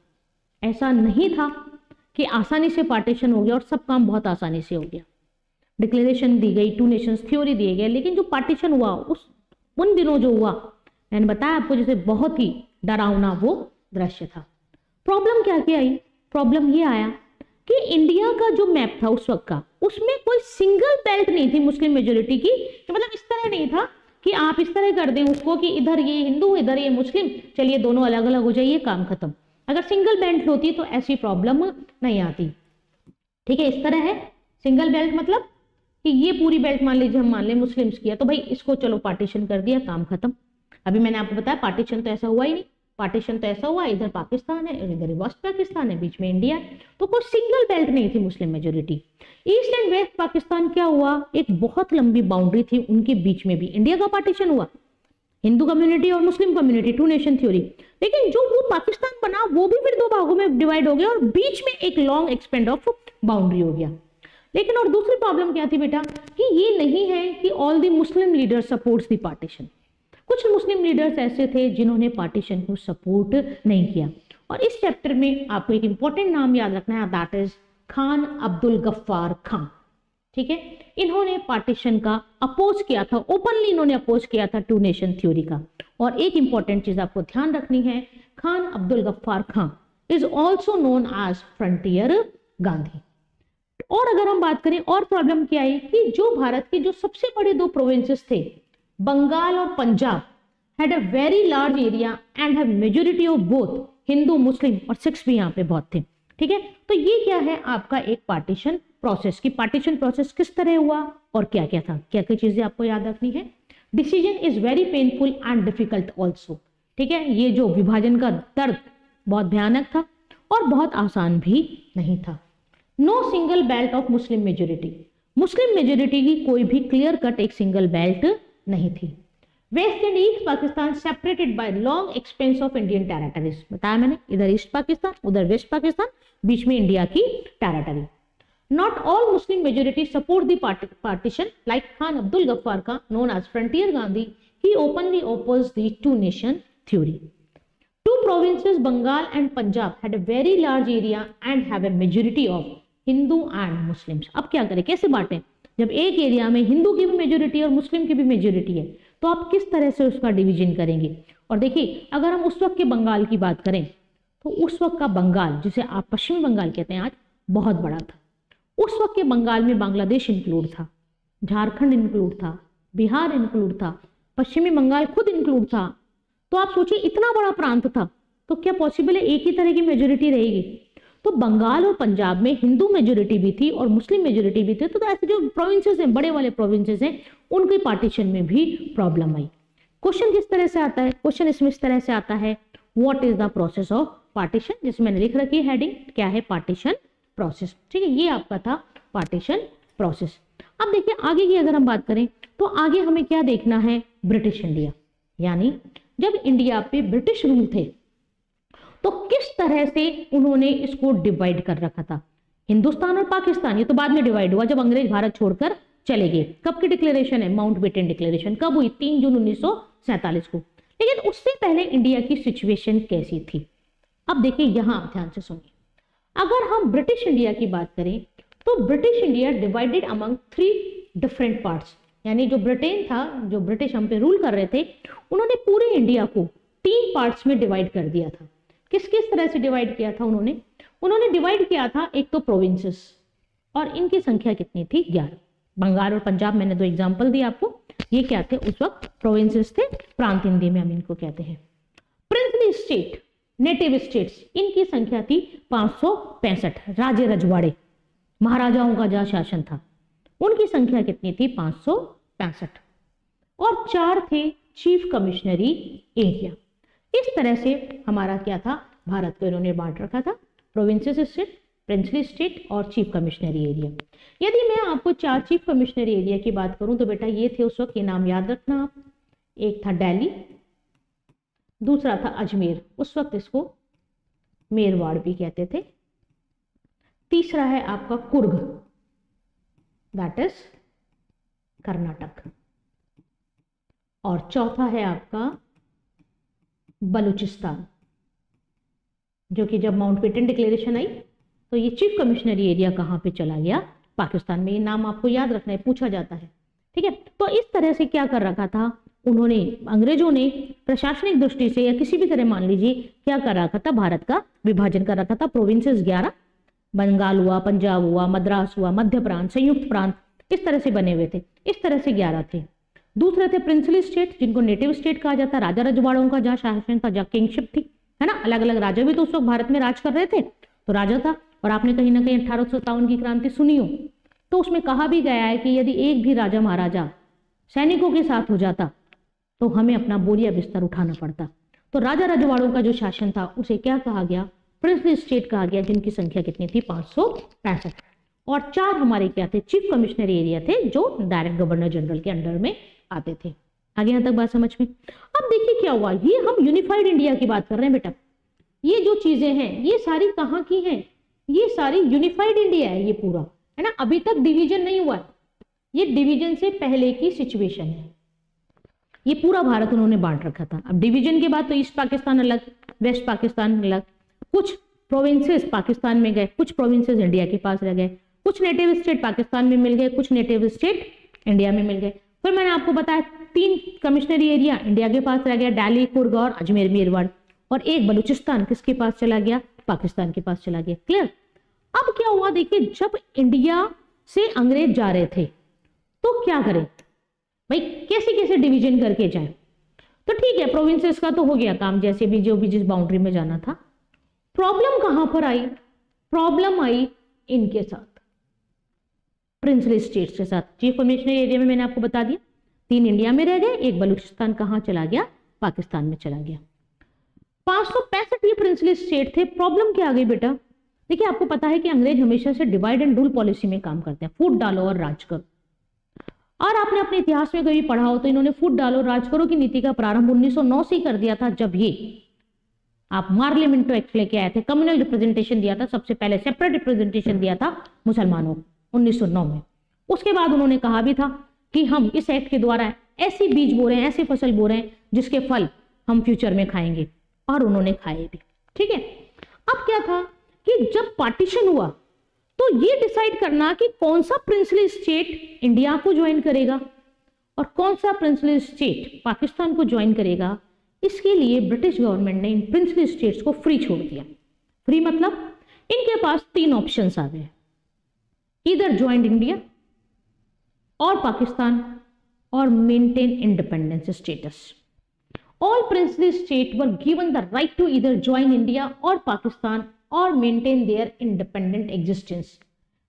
ऐसा नहीं था कि आसानी से पार्टीशन हो गया और सब काम बहुत आसानी से हो गया। डिक्लेरेशन दी गई टू नेशंस थ्योरी दिए गए, लेकिन जो पार्टीशन हुआ, उस, उन दिनों जो हुआ, मैंने बताया आपको, जैसे बहुत ही डरावना वो दृश्य था। प्रॉब्लम क्या क्या आई? प्रॉब्लम ये आया कि इंडिया का जो मैप था उस वक्त का, उसमें कोई सिंगल बेल्ट नहीं थी मुस्लिम मेजोरिटी की तो मतलब इस तरह नहीं था कि आप इस तरह कर दें उसको कि इधर ये हिंदू, इधर ये मुस्लिम, चलिए दोनों अलग अलग हो जाइए, काम खत्म। अगर सिंगल बेल्ट होती तो ऐसी प्रॉब्लम नहीं आती। ठीक है, इस तरह है। सिंगल बेल्ट मतलब कि ये पूरी बेल्ट मान लीजिए, हम मान लें मुस्लिम्स किया तो भाई इसको चलो पार्टीशन कर दिया, काम खत्म। अभी मैंने आपको बताया पार्टीशन तो ऐसा हुआ ही नहीं। पार्टीशन तो ऐसा हुआ, इधर पाकिस्तान है, इधर वेस्ट पाकिस्तान है, बीच में इंडिया तो कोई सिंगल बेल्ट नहीं थी Muslim majority east and west Pakistan क्या हुआ? एक बहुत लंबी बाउंड्री थी, उनके बीच में भी। इंडिया का पार्टीशन हुआ। हिंदू कम्युनिटी और Muslim community two nation theory लेकिन जो वो पाकिस्तान बना, वो भी फिर दो भागों में डिवाइड हो गया और बीच में एक लॉन्ग एक्सपेंड ऑफ़ बाउंड्री हो गया। लेकिन और दूसरी प्रॉब्लम क्या थी बेटा? कि ये नहीं है कि all the Muslim leader supports the partition कुछ मुस्लिम लीडर्स ऐसे थे जिन्होंने पार्टीशन को सपोर्ट नहीं किया। और इस चैप्टर में आपको एक इंपॉर्टेंट नाम याद रखना है दैट इज़ खान अब्दुल गफ्फार खान ठीक है? इन्होंने पार्टीशन का अपोज किया था ओपनली इन्होंने अपोज किया था टू नेशन थ्योरी का। और एक इंपॉर्टेंट चीज़ आपको ध्यान रखनी है, Khan Abdul Ghaffar Khan is also known as frontier Gandhi और अगर हम बात करें, और प्रॉब्लम क्या है कि जो भारत के जो सबसे बड़े दो प्रोविंसेस थे बंगाल और Punjab had a very large area and have majority of both Hindu Muslim और सिक्स भी यहाँ पे बहुत थे। ठीक है? तो ये क्या है आपका एक पार्टीशन प्रोसेस की? पार्टीशन प्रोसेस किस तरह हुआ और क्या क्या था? क्या क्या चीज़ें आपको याद रखनी है? Decision is very painful and difficult also ठीक है? ये जो विभाजन का दर्द बहुत भयानक था और बहुत आसान भी नहीं था। No single belt of Muslim majority Muslim majority की कोई भी क्लियर कट एक सिंगल बेल्ट नहीं थी। West and east Pakistan separated by long expanse of Indian territories बताया मैंने, इधर ईस्ट पाकिस्तान उधर वेस्ट पाकिस्तान बीच में इंडिया की territory not all Muslim majority support the partition like Khan Abdul Ghaffar का known as frontier Gandhi he openly oppose the two nation theory two provinces Bengal and Punjab had a very large area and have a majority of Hindu and Muslims अब क्या करें, कैसे बांटें? जब एक एरिया में हिंदू की भी मेजोरिटी और मुस्लिम की भी मेजोरिटी है तो आप किस तरह से उसका डिवीज़न करेंगे? और देखिए, अगर हम उस वक्त के बंगाल की बात करें तो उस वक्त का बंगाल, जिसे आप पश्चिमी बंगाल कहते हैं, आज बहुत बड़ा था। उस वक्त के बंगाल में बांग्लादेश इंक्लूड था, झारखंड इंक्लूड था, बिहार इंक्लूड था, पश्चिमी बंगाल खुद इंक्लूड था। तो आप सोचिए, इतना बड़ा प्रांत था तो क्या पॉसिबल है एक ही तरह की मेजोरिटी रहेगी? तो बंगाल और पंजाब में हिंदू मेजोरिटी भी थी और मुस्लिम मेजोरिटी भी थी तो, ऐसे जो प्रोविंसेस हैं बड़े वाले प्रोविंसेस हैं उनके पार्टीशन में भी प्रॉब्लम आई। क्वेश्चन किस तरह से आता है? क्वेश्चन इसमें इस तरह से आता है what is the process of partition जिसमें मैंने लिख रखी है हेडिंग क्या है पार्टीशन प्रोसेस ठीक है ये आपका था पार्टीशन प्रोसेस अब देखिए आगे की अगर हम बात करें तो आगे हमें क्या देखना है? ब्रिटिश इंडिया यानी जब इंडिया पे ब्रिटिश रूल थे तो किस तरह से उन्होंने इसको डिवाइड कर रखा था? हिंदुस्तान और पाकिस्तान, ये तो बाद में डिवाइड हुआ जब अंग्रेज़ भारत छोड़कर चले गए। कब की डिक्लेरेशन है? माउंट बेटन डिक्लेरेशन कब हुई? तीन जून उन्नीस सौ सैंतालीस को। लेकिन उससे पहले इंडिया की सिचुएशन कैसी थी? अब देखिए, यहाँ ध्यान से सुनिए। अगर हम ब्रिटिश इंडिया की बात करें तो British India divided among three different parts यानी जो ब्रिटेन था, जो ब्रिटिश हम पे रूल कर रहे थे, उन्होंने पूरे इंडिया को तीन पार्ट्स में डिवाइड कर दिया था। किस किस तरह से डिवाइड किया था उन्होंने? उन्होंने डिवाइड किया था एक तो प्रोविंसेस और इनकी संख्या कितनी थी? ग्यारह। बंगाल और पंजाब, मैंने दो एग्ज़ाम्पल दिए आपको। ये क्या थे? उस वक्त प्रोविंसेस थे, प्रांत हिंदी में हम इनको कहते हैं। प्रिंसली स्टेट नेटिव स्टेट्स इनकी संख्या थी पाँच राजे रजवाड़े, महाराजाओं का जहाँ शासन था, उनकी संख्या कितनी थी? पाँच और चार थे चीफ कमिश्नरी एरिया इस तरह से हमारा क्या था? भारत को इन्होंने बांट रखा था। प्रोविंसेस स्टेट प्रिंसली स्टेट और चीफ कमिश्नरी एरिया यदि मैं आपको चार चीफ कमिश्नरी एरिया की बात करूँ तो बेटा ये थे उस वक्त, ये नाम याद रखना आप। एक था दिल्ली दूसरा था अजमेर। उस वक्त इसको मेरवाड़ भी कहते थे। तीसरा है आपका कुर्ग दैट इज़ कर्नाटक और चौथा है आपका बलूचिस्तान, जो कि जब माउंट पेटन डिक्लेरेशन आई तो ये चीफ कमिश्नरी एरिया कहाँ पे चला गया? पाकिस्तान में ये नाम आपको याद रखना है, पूछा जाता है, ठीक है? तो इस तरह से क्या कर रखा था? उन्होंने, अंग्रेज़ों ने प्रशासनिक दृष्टि से या किसी भी तरह, मान लीजिए, क्या कर रखा था? भारत का विभाजन कर रखा था प्रोविंसेस ग्यारह, बंगाल हुआ, पंजाब हुआ, मद्रास हुआ, मध्य प्रांत, संयुक्त प्रांत, इस तरह से बने हुए थे, इस तरह से ग्यारह थे। दूसरे थे प्रिंसली स्टेट जिनको नेटिव स्टेट कहा जाता राजा रजवाड़ों का, जहाँ शासन था जहाँ किंगशिप थी, है ना? अलग अलग राजा भी तो उस वक्त भारत में राज कर रहे थे तो राजा था, और आपने कहीं ना कहीं अठारह सौ सत्तावन की क्रांति सुनी हो। तो उसमें कहा भी गया है कि यदि एक भी राजा महाराजा सैनिकों के साथ हो जाता तो हमें अपना बोरिया बिस्तर उठाना पड़ता। तो राजा रजवाड़ों का जो शासन था, उसे क्या कहा गया? प्रिंसली स्टेट कहा गया, जिनकी संख्या कितनी थी? पाँच और चार हमारे क्या थे? चीफ कमिश्नर एरिया थे, जो डायरेक्ट गवर्नर जनरल के अंडर में आते थे। आगे यहाँ तक बात समझ में। अब देखिए क्या हुआ। ये हम यूनिफाइड इंडिया की बात कर रहे हैं बेटा। ये जो चीज़ें हैं, ये सारी कहाँ की हैं? ये सारी यूनिफाइड इंडिया है ये पूरा। है ना? अभी तक डिवीज़न नहीं हुआ। है ये डिवीज़न से पहले की सिचुएशन है। ये पूरा भारत उन्होंने बांट रखा था। अब डिवीज़न के बाद तो ईस्ट पाकिस्तान अलग वेस्ट पाकिस्तान अलग। कुछ प्रोविंसेस पाकिस्तान में गए, कुछ प्रोविंसेस इंडिया के पास रह गए। कुछ नेटिव स्टेट पाकिस्तान में मिल गए, कुछ नेटिव स्टेट इंडिया में मिल गए। फिर मैंने आपको बताया, तीन कमिश्नरी एरिया, इंडिया के पास रह गया डेली और अजमेर, मेरवाड़। और एक बलूचिस्तान किसके पास चला गया? पाकिस्तान के पास चला गया। क्लियर अब क्या हुआ? देखिए, जब इंडिया से अंग्रेज़ जा रहे थे तो क्या करें? भाई, कैसे कैसे डिवीज़न करके जाए? तो ठीक है प्रोविंसेस का तो हो गया काम, जैसे भी जो भी जिस बाउंड्री में जाना था। प्रॉब्लम कहाँ पर आई? प्रॉब्लम आई इनके साथ। प्रिंसली स्टेट्स के साथ। चीफ कमिश्नर एरिया में मैंने आपको बता दिया। तीन इंडिया में रह गए, एक बलूचिस्तान कहाँ चला गया, पाकिस्तान में चला गया। पाँच सौ पैंसठ ये प्रिंसली स्टेट थे। प्रॉब्लम क्या आ गई बेटा? देखिए, आपको पता है कि अंग्रेज़ हमेशा से डिवाइड एंड रूल पॉलिसी में काम करते हैं। फूट डालो और राज करो। और आपने अपने इतिहास में कभी पढ़ा हो तो इन्होंने फूट डालो, राज करो की नीति का प्रारंभ 1909 से ही कर दिया था, जब ये आप मार्लिमेंटो एक्ट लेके आए थे। कम्युनल रिप्रेजेंटेशन दिया था, सबसे पहले सेपरेट रिप्रेजेंटेशन दिया था मुसलमानों को। 1909 में। उसके बाद उन्होंने कहा भी था कि हम इस एक्ट के द्वारा ऐसी बीज बो रहे हैं, ऐसी फ़सल बो रहे हैं, जिसके फल हम फ्यूचर में खाएँगे। और उन्होंने खाए भी। ठीक है? अब क्या था कि जब पार्टीशन हुआ तो ये डिसाइड करना कि कौन सा प्रिंसली स्टेट इंडिया को ज्वाइन करेगा और कौन सा प्रिंसली स्टेट पाकिस्तान को ज्वाइन करेगा, इसके लिए ब्रिटिश गवर्नमेंट ने इन प्रिंसली स्टेट्स को फ्री छोड़ दिया। फ्री मतलब इनके पास तीन ऑप्शंस आ गए। either joined India or Pakistan or maintain independence status. All princely states were given the right to either join India or Pakistan or maintain their independent existence.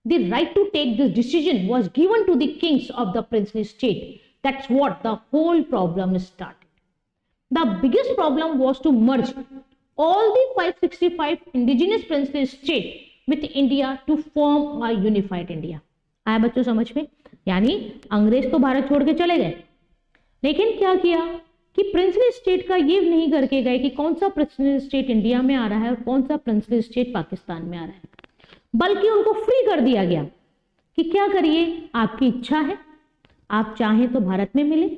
The right to take this decision was given to the kings of the princely state. That's what the whole problem started. The biggest problem was to merge all the 565 indigenous princely states with India to form a unified India आया बच्चों समझ में? यानी अंग्रेज़ तो भारत छोड़ के चले गए। लेकिन क्या किया कि प्रिंसली स्टेट का ये नहीं करके गए कि कौन सा प्रिंसली स्टेट इंडिया में आ रहा है और कौन सा प्रिंसली स्टेट पाकिस्तान में आ रहा है। बल्कि उनको फ्री कर दिया गया कि क्या करिए? आपकी इच्छा है। आप चाहें तो भारत में मिले।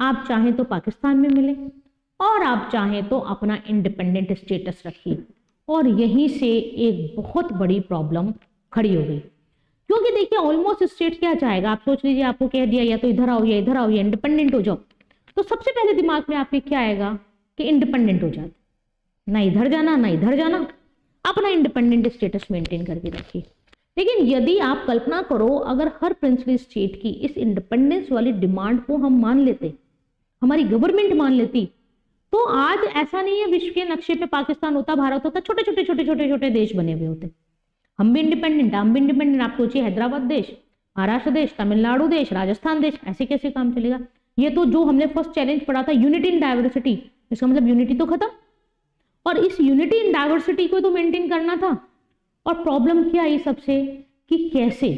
आप चाहें तो पाकिस्तान में मिले। और आप चाहें तो अपना इंडिपेंडेंट स्टेटस रखिए। और यहीं से एक बहुत बड़ी प्रॉब्लम खड़ी हो गई। क्योंकि देखिए ऑलमोस्ट स्टेट क्या चाहेगा आप सोच लीजिए, आपको कह दिया, या तो इधर आओ, या इधर आओ, या इंडिपेंडेंट हो जाओ। तो सबसे पहले दिमाग में आपके क्या आएगा? कि इंडिपेंडेंट हो जाते ना इधर जाना, ना इधर जाना। अपना इंडिपेंडेंट स्टेटस मेंटेन करके रखिए। लेकिन यदि आप कल्पना करो, अगर हर प्रिंसली स्टेट की इस इंडिपेंडेंस वाली डिमांड को हम मान लेते, हमारी गवर्नमेंट मान लेती तो आज ऐसा नहीं है विश्व के नक्शे पे पाकिस्तान होता, भारत होता, छोटे छोटे छोटे छोटे छोटे देश बने हुए होते। हम भी इंडिपेंडेंट हम भी इंडिपेंडेंट आप सोचिए, हैदराबाद देश, महाराष्ट्र देश, तमिलनाडु देश, राजस्थान देश, ऐसे कैसे काम चलेगा? ये तो जो हमने फ़र्स्ट चैलेंज पढ़ा था यूनिटी इन डायवर्सिटी इसका मतलब यूनिटी तो खत्म। और इस यूनिटी इन डाइवर्सिटी को तो मेंटेन करना था। और प्रॉब्लम क्या आई सबसे? कि कैसे?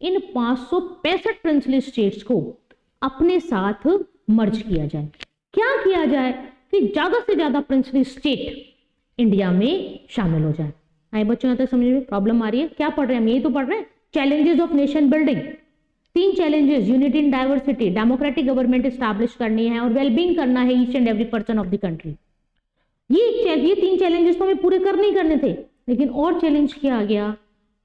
इन पाँच प्रिंसली स्टेट्स को अपने साथ मर्ज किया जाए। क्या किया जाए? कि ज़्यादा से ज़्यादा प्रिंसली स्टेट इंडिया में शामिल हो जाए। आए बच्चों तक समझ में प्रॉब्लम आ रही है। क्या पढ़ रहे हैं? हम यही तो पढ़ रहे हैं। चैलेंजेस ऑफ़ नेशन बिल्डिंग तीन challenges unity in diversity democratic government establish करनी है और वेलबींग करना है each and every person of the country ये ये तीन चैलेंजेस तो हमें पूरे करने ही करने थे। लेकिन और चैलेंज क्या आ गया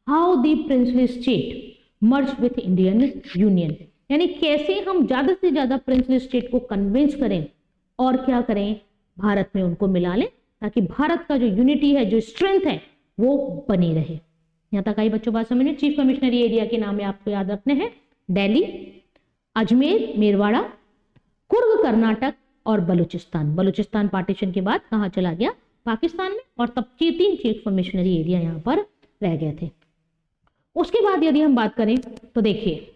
how the princely state merge with Indian union यानी कैसे हम ज़्यादा से ज़्यादा प्रिंसली स्टेट को कन्विंस करें। और क्या करें? भारत में उनको मिला लें, ताकि भारत का जो यूनिटी है, जो स्ट्रेंथ है, वो बनी रहे। यहाँ तक आई बच्चों बात समझ चीफ कमिश्नरी एरिया के नाम आपको याद रखने हैं। दिल्ली, अजमेर, मेरवाड़ा, कुर्ग, कर्नाटक और बलूचिस्तान। बलूचिस्तान पार्टीशन के बाद कहाँ चला गया? पाकिस्तान में। और तब के तीन चीफ कमिश्नरी एरिया यहाँ पर रह गए थे। उसके बाद यदि हम बात करें तो देखिए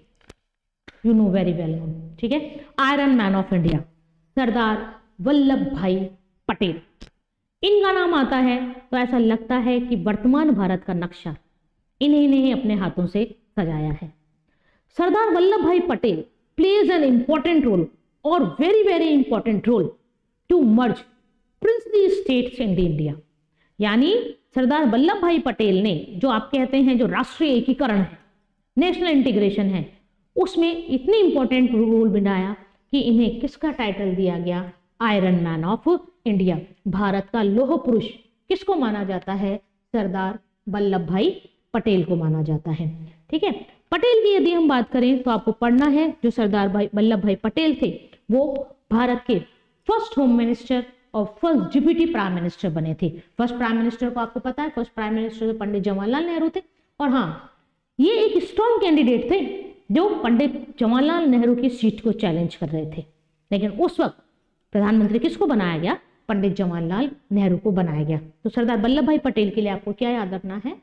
you know very well no ठीक है? Iron man of India Sardar Vallabh Bhai Patel. इनका नाम आता है तो ऐसा लगता है कि वर्तमान भारत का नक्शा इन्हीं ने अपने हाथों से सजाया है। Sardar Vallabh Bhai Patel plays an important role और very very important role to merge princely states in the India यानी सरदार वल्लभ भाई पटेल ने जो आप कहते हैं, जो राष्ट्रीय एकीकरण है नेशनल इंटीग्रेशन है, उसमें इतनी इंपॉर्टेंट रोल बनाया कि इन्हें किसका टाइटल दिया गया? Iron man of India Bharat का लोह पुरुष। किसको माना जाता है? सरदार वल्लभ भाई पटेल को माना जाता है। ठीक है? पटेल की यदि हम बात करें तो आपको पढ़ना है, जो सरदार भाई, वल्लभ भाई पटेल थे, वो भारत के फ़र्स्ट होम मिनिस्टर और फ़र्स्ट डिप्यूटी प्राइम मिनिस्टर बने थे। फ़र्स्ट प्राइम मिनिस्टर को आपको पता है first prime minister Pandit Jawaharlal Nehru थे। और हाँ ये एक स्ट्रॉन्ग कैंडिडेट थे जो पंडित जवाहरलाल नेहरू की सीट को चैलेंज कर रहे थे। लेकिन उस वक्त प्रधानमंत्री किसको बनाया गया? पंडित जवाहरलाल नेहरू को बनाया गया। तो सरदार वल्लभ भाई पटेल के लिए आपको क्या याद रखना है?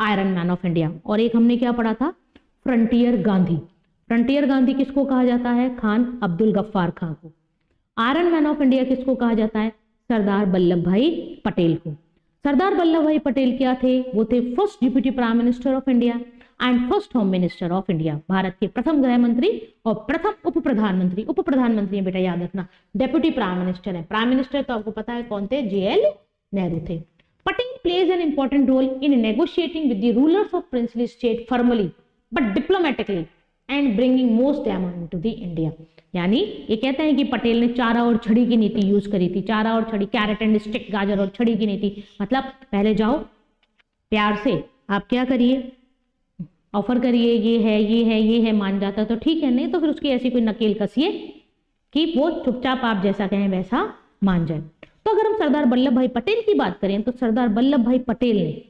आयरन मैन ऑफ़ इंडिया और एक हमने क्या पढ़ा था? फ्रंटियर गांधी फ्रंटियर गांधी किसको कहा जाता है? खान अब्दुल गफ्फार खान को। आयरन मैन ऑफ़ इंडिया किसको कहा जाता है? सरदार वल्लभ भाई पटेल को। सरदार वल्लभ भाई पटेल क्या थे? वो थे first deputy prime minister of India and first home minister of India Bharat के प्रथम गृह मंत्री और प्रथम उप प्रधानमंत्री उप प्रधानमंत्री है बेटा याद रखना डेप्यूटी प्राइम मिनिस्टर है प्राइम मिनिस्टर तो आपको पता है कौन थे जे एल नेहरू थे Patel played an important role in negotiating with the rulers of princely state formally but diplomatically and bringing most diamond to the India यानी ये कहते हैं कि पटेल ने चारा और छड़ी की नीति यूज़ करी थी चारा और छड़ी कैरेट एंड स्टिक गाजर और छड़ी की नीति मतलब पहले जाओ प्यार से आप क्या करिए ऑफ़र करिए, ये है ये है ये है, मान जाता तो ठीक है, नहीं तो फिर उसकी ऐसी कोई नकेल कसिए कि वो चुपचाप आप जैसा कहें वैसा मान जाए। तो अगर हम सरदार वल्लभ भाई पटेल की बात करें तो सरदार वल्लभ भाई पटेल ने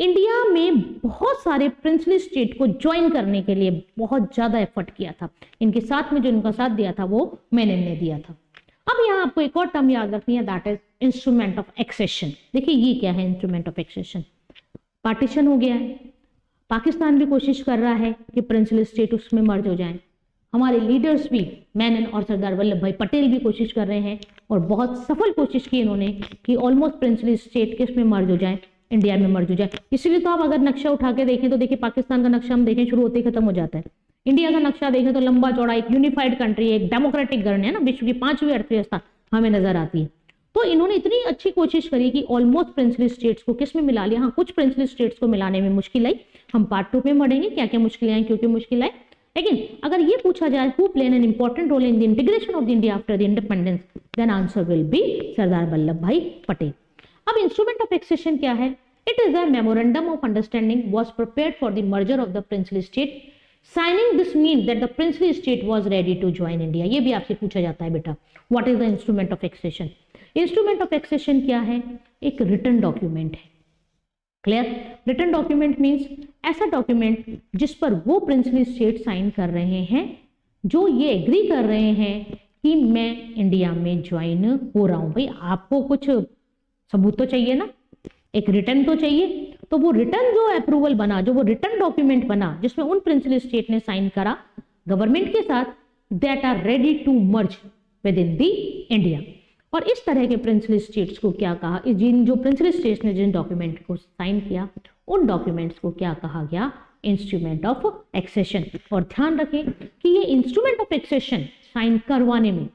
इंडिया में बहुत सारे प्रिंसली स्टेट को ज्वाइन करने के लिए बहुत ज़्यादा एफर्ट किया था। इनके साथ में जो इनका साथ दिया था, वो मैंने ने दिया था। अब यहाँ आपको एक और टर्म याद रखनी है that is instrument of accession देखिए ये क्या है इंस्ट्रूमेंट ऑफ़ एक्सेशन पार्टीशन हो गया है। पाकिस्तान भी कोशिश कर रहा है कि प्रिंसली स्टेट उसमें मर्ज हो जाए। हमारे लीडर्स भी मैनन और सरदार वल्लभ भाई पटेल भी कोशिश कर रहे हैं और बहुत सफल कोशिश की इन्होंने कि ऑलमोस्ट प्रिंसली स्टेट किसमें मर्ज हो जाए इंडिया में मर्ज हो जाए। इसलिए तो आप अगर नक्शा उठा के देखें तो देखिए पाकिस्तान का नक्शा हम देखें, शुरू होते ही खत्म हो जाता है। इंडिया का नक्शा देखें तो लंबा चौड़ा, एक यूनिफाइड कंट्री एक डेमोक्रेटिक गण है ना, विश्व की पांचवी अर्थव्यवस्था हमें नज़र आती है। तो इन्होंने इतनी अच्छी कोशिश करी कि ऑलमोस्ट प्रिंसली स्टेट्स को किसमें मिला लिया? हाँ कुछ प्रिंसली स्टेट्स को मिलाने में मुश्किल आई। हम पार्ट टू में पढ़ेंगे क्या क्या मुश्किलें आई क्यों मुश्किल आई लेकिन अगर ये पूछा जाए who played an important role in the integration of the India after the independence then answer will be Sardar Vallabh Bhai Patel अब इंस्ट्रूमेंट ऑफ़ एक्सेशन क्या है? It is a memorandum of understanding was prepared for the merger of the princely state signing this mean that the princely state was ready to join India ये भी आपसे पूछा जाता है, बेटा। What is the instrument of accession instrument of accession क्या है? एक रिटर्न डॉक्यूमेंट है। क्लियर रिटर्न डॉक्यूमेंट मीन्स ऐसा डॉक्यूमेंट जिस पर वो प्रिंसली स्टेट साइन कर रहे हैं, जो ये एग्री कर रहे हैं कि मैं इंडिया में ज्वाइन हो रहा हूँ। भाई, आपको कुछ सबूत तो चाहिए ना? एक रिटर्न तो चाहिए। तो वो रिटर्न जो अप्रूवल बना, जो वो रिटर्न डॉक्यूमेंट बना, जिसमें उन प्रिंसली स्टेट ने साइन करा गवर्नमेंट के साथ that are ready to merge with in the India और इस तरह के प्रिंसली स्टेट्स को क्या कहा? जिन जो प्रिंसली स्टेट्स ने जिन डॉक्यूमेंट को साइन किया, उन डॉक्यूमेंट्स को क्या कहा गया? इंस्ट्रूमेंट ऑफ़ एक्सेशन और ध्यान रखें कि ये इंस्ट्रूमेंट ऑफ़ एक्सेशन साइन करवाने में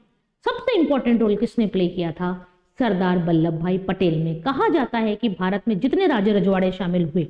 सबसे इंपॉर्टेंट रोल किसने प्ले किया था? सरदार वल्लभ भाई पटेल ने। कहा जाता है कि भारत में जितने राज्य रजवाड़े शामिल हुए,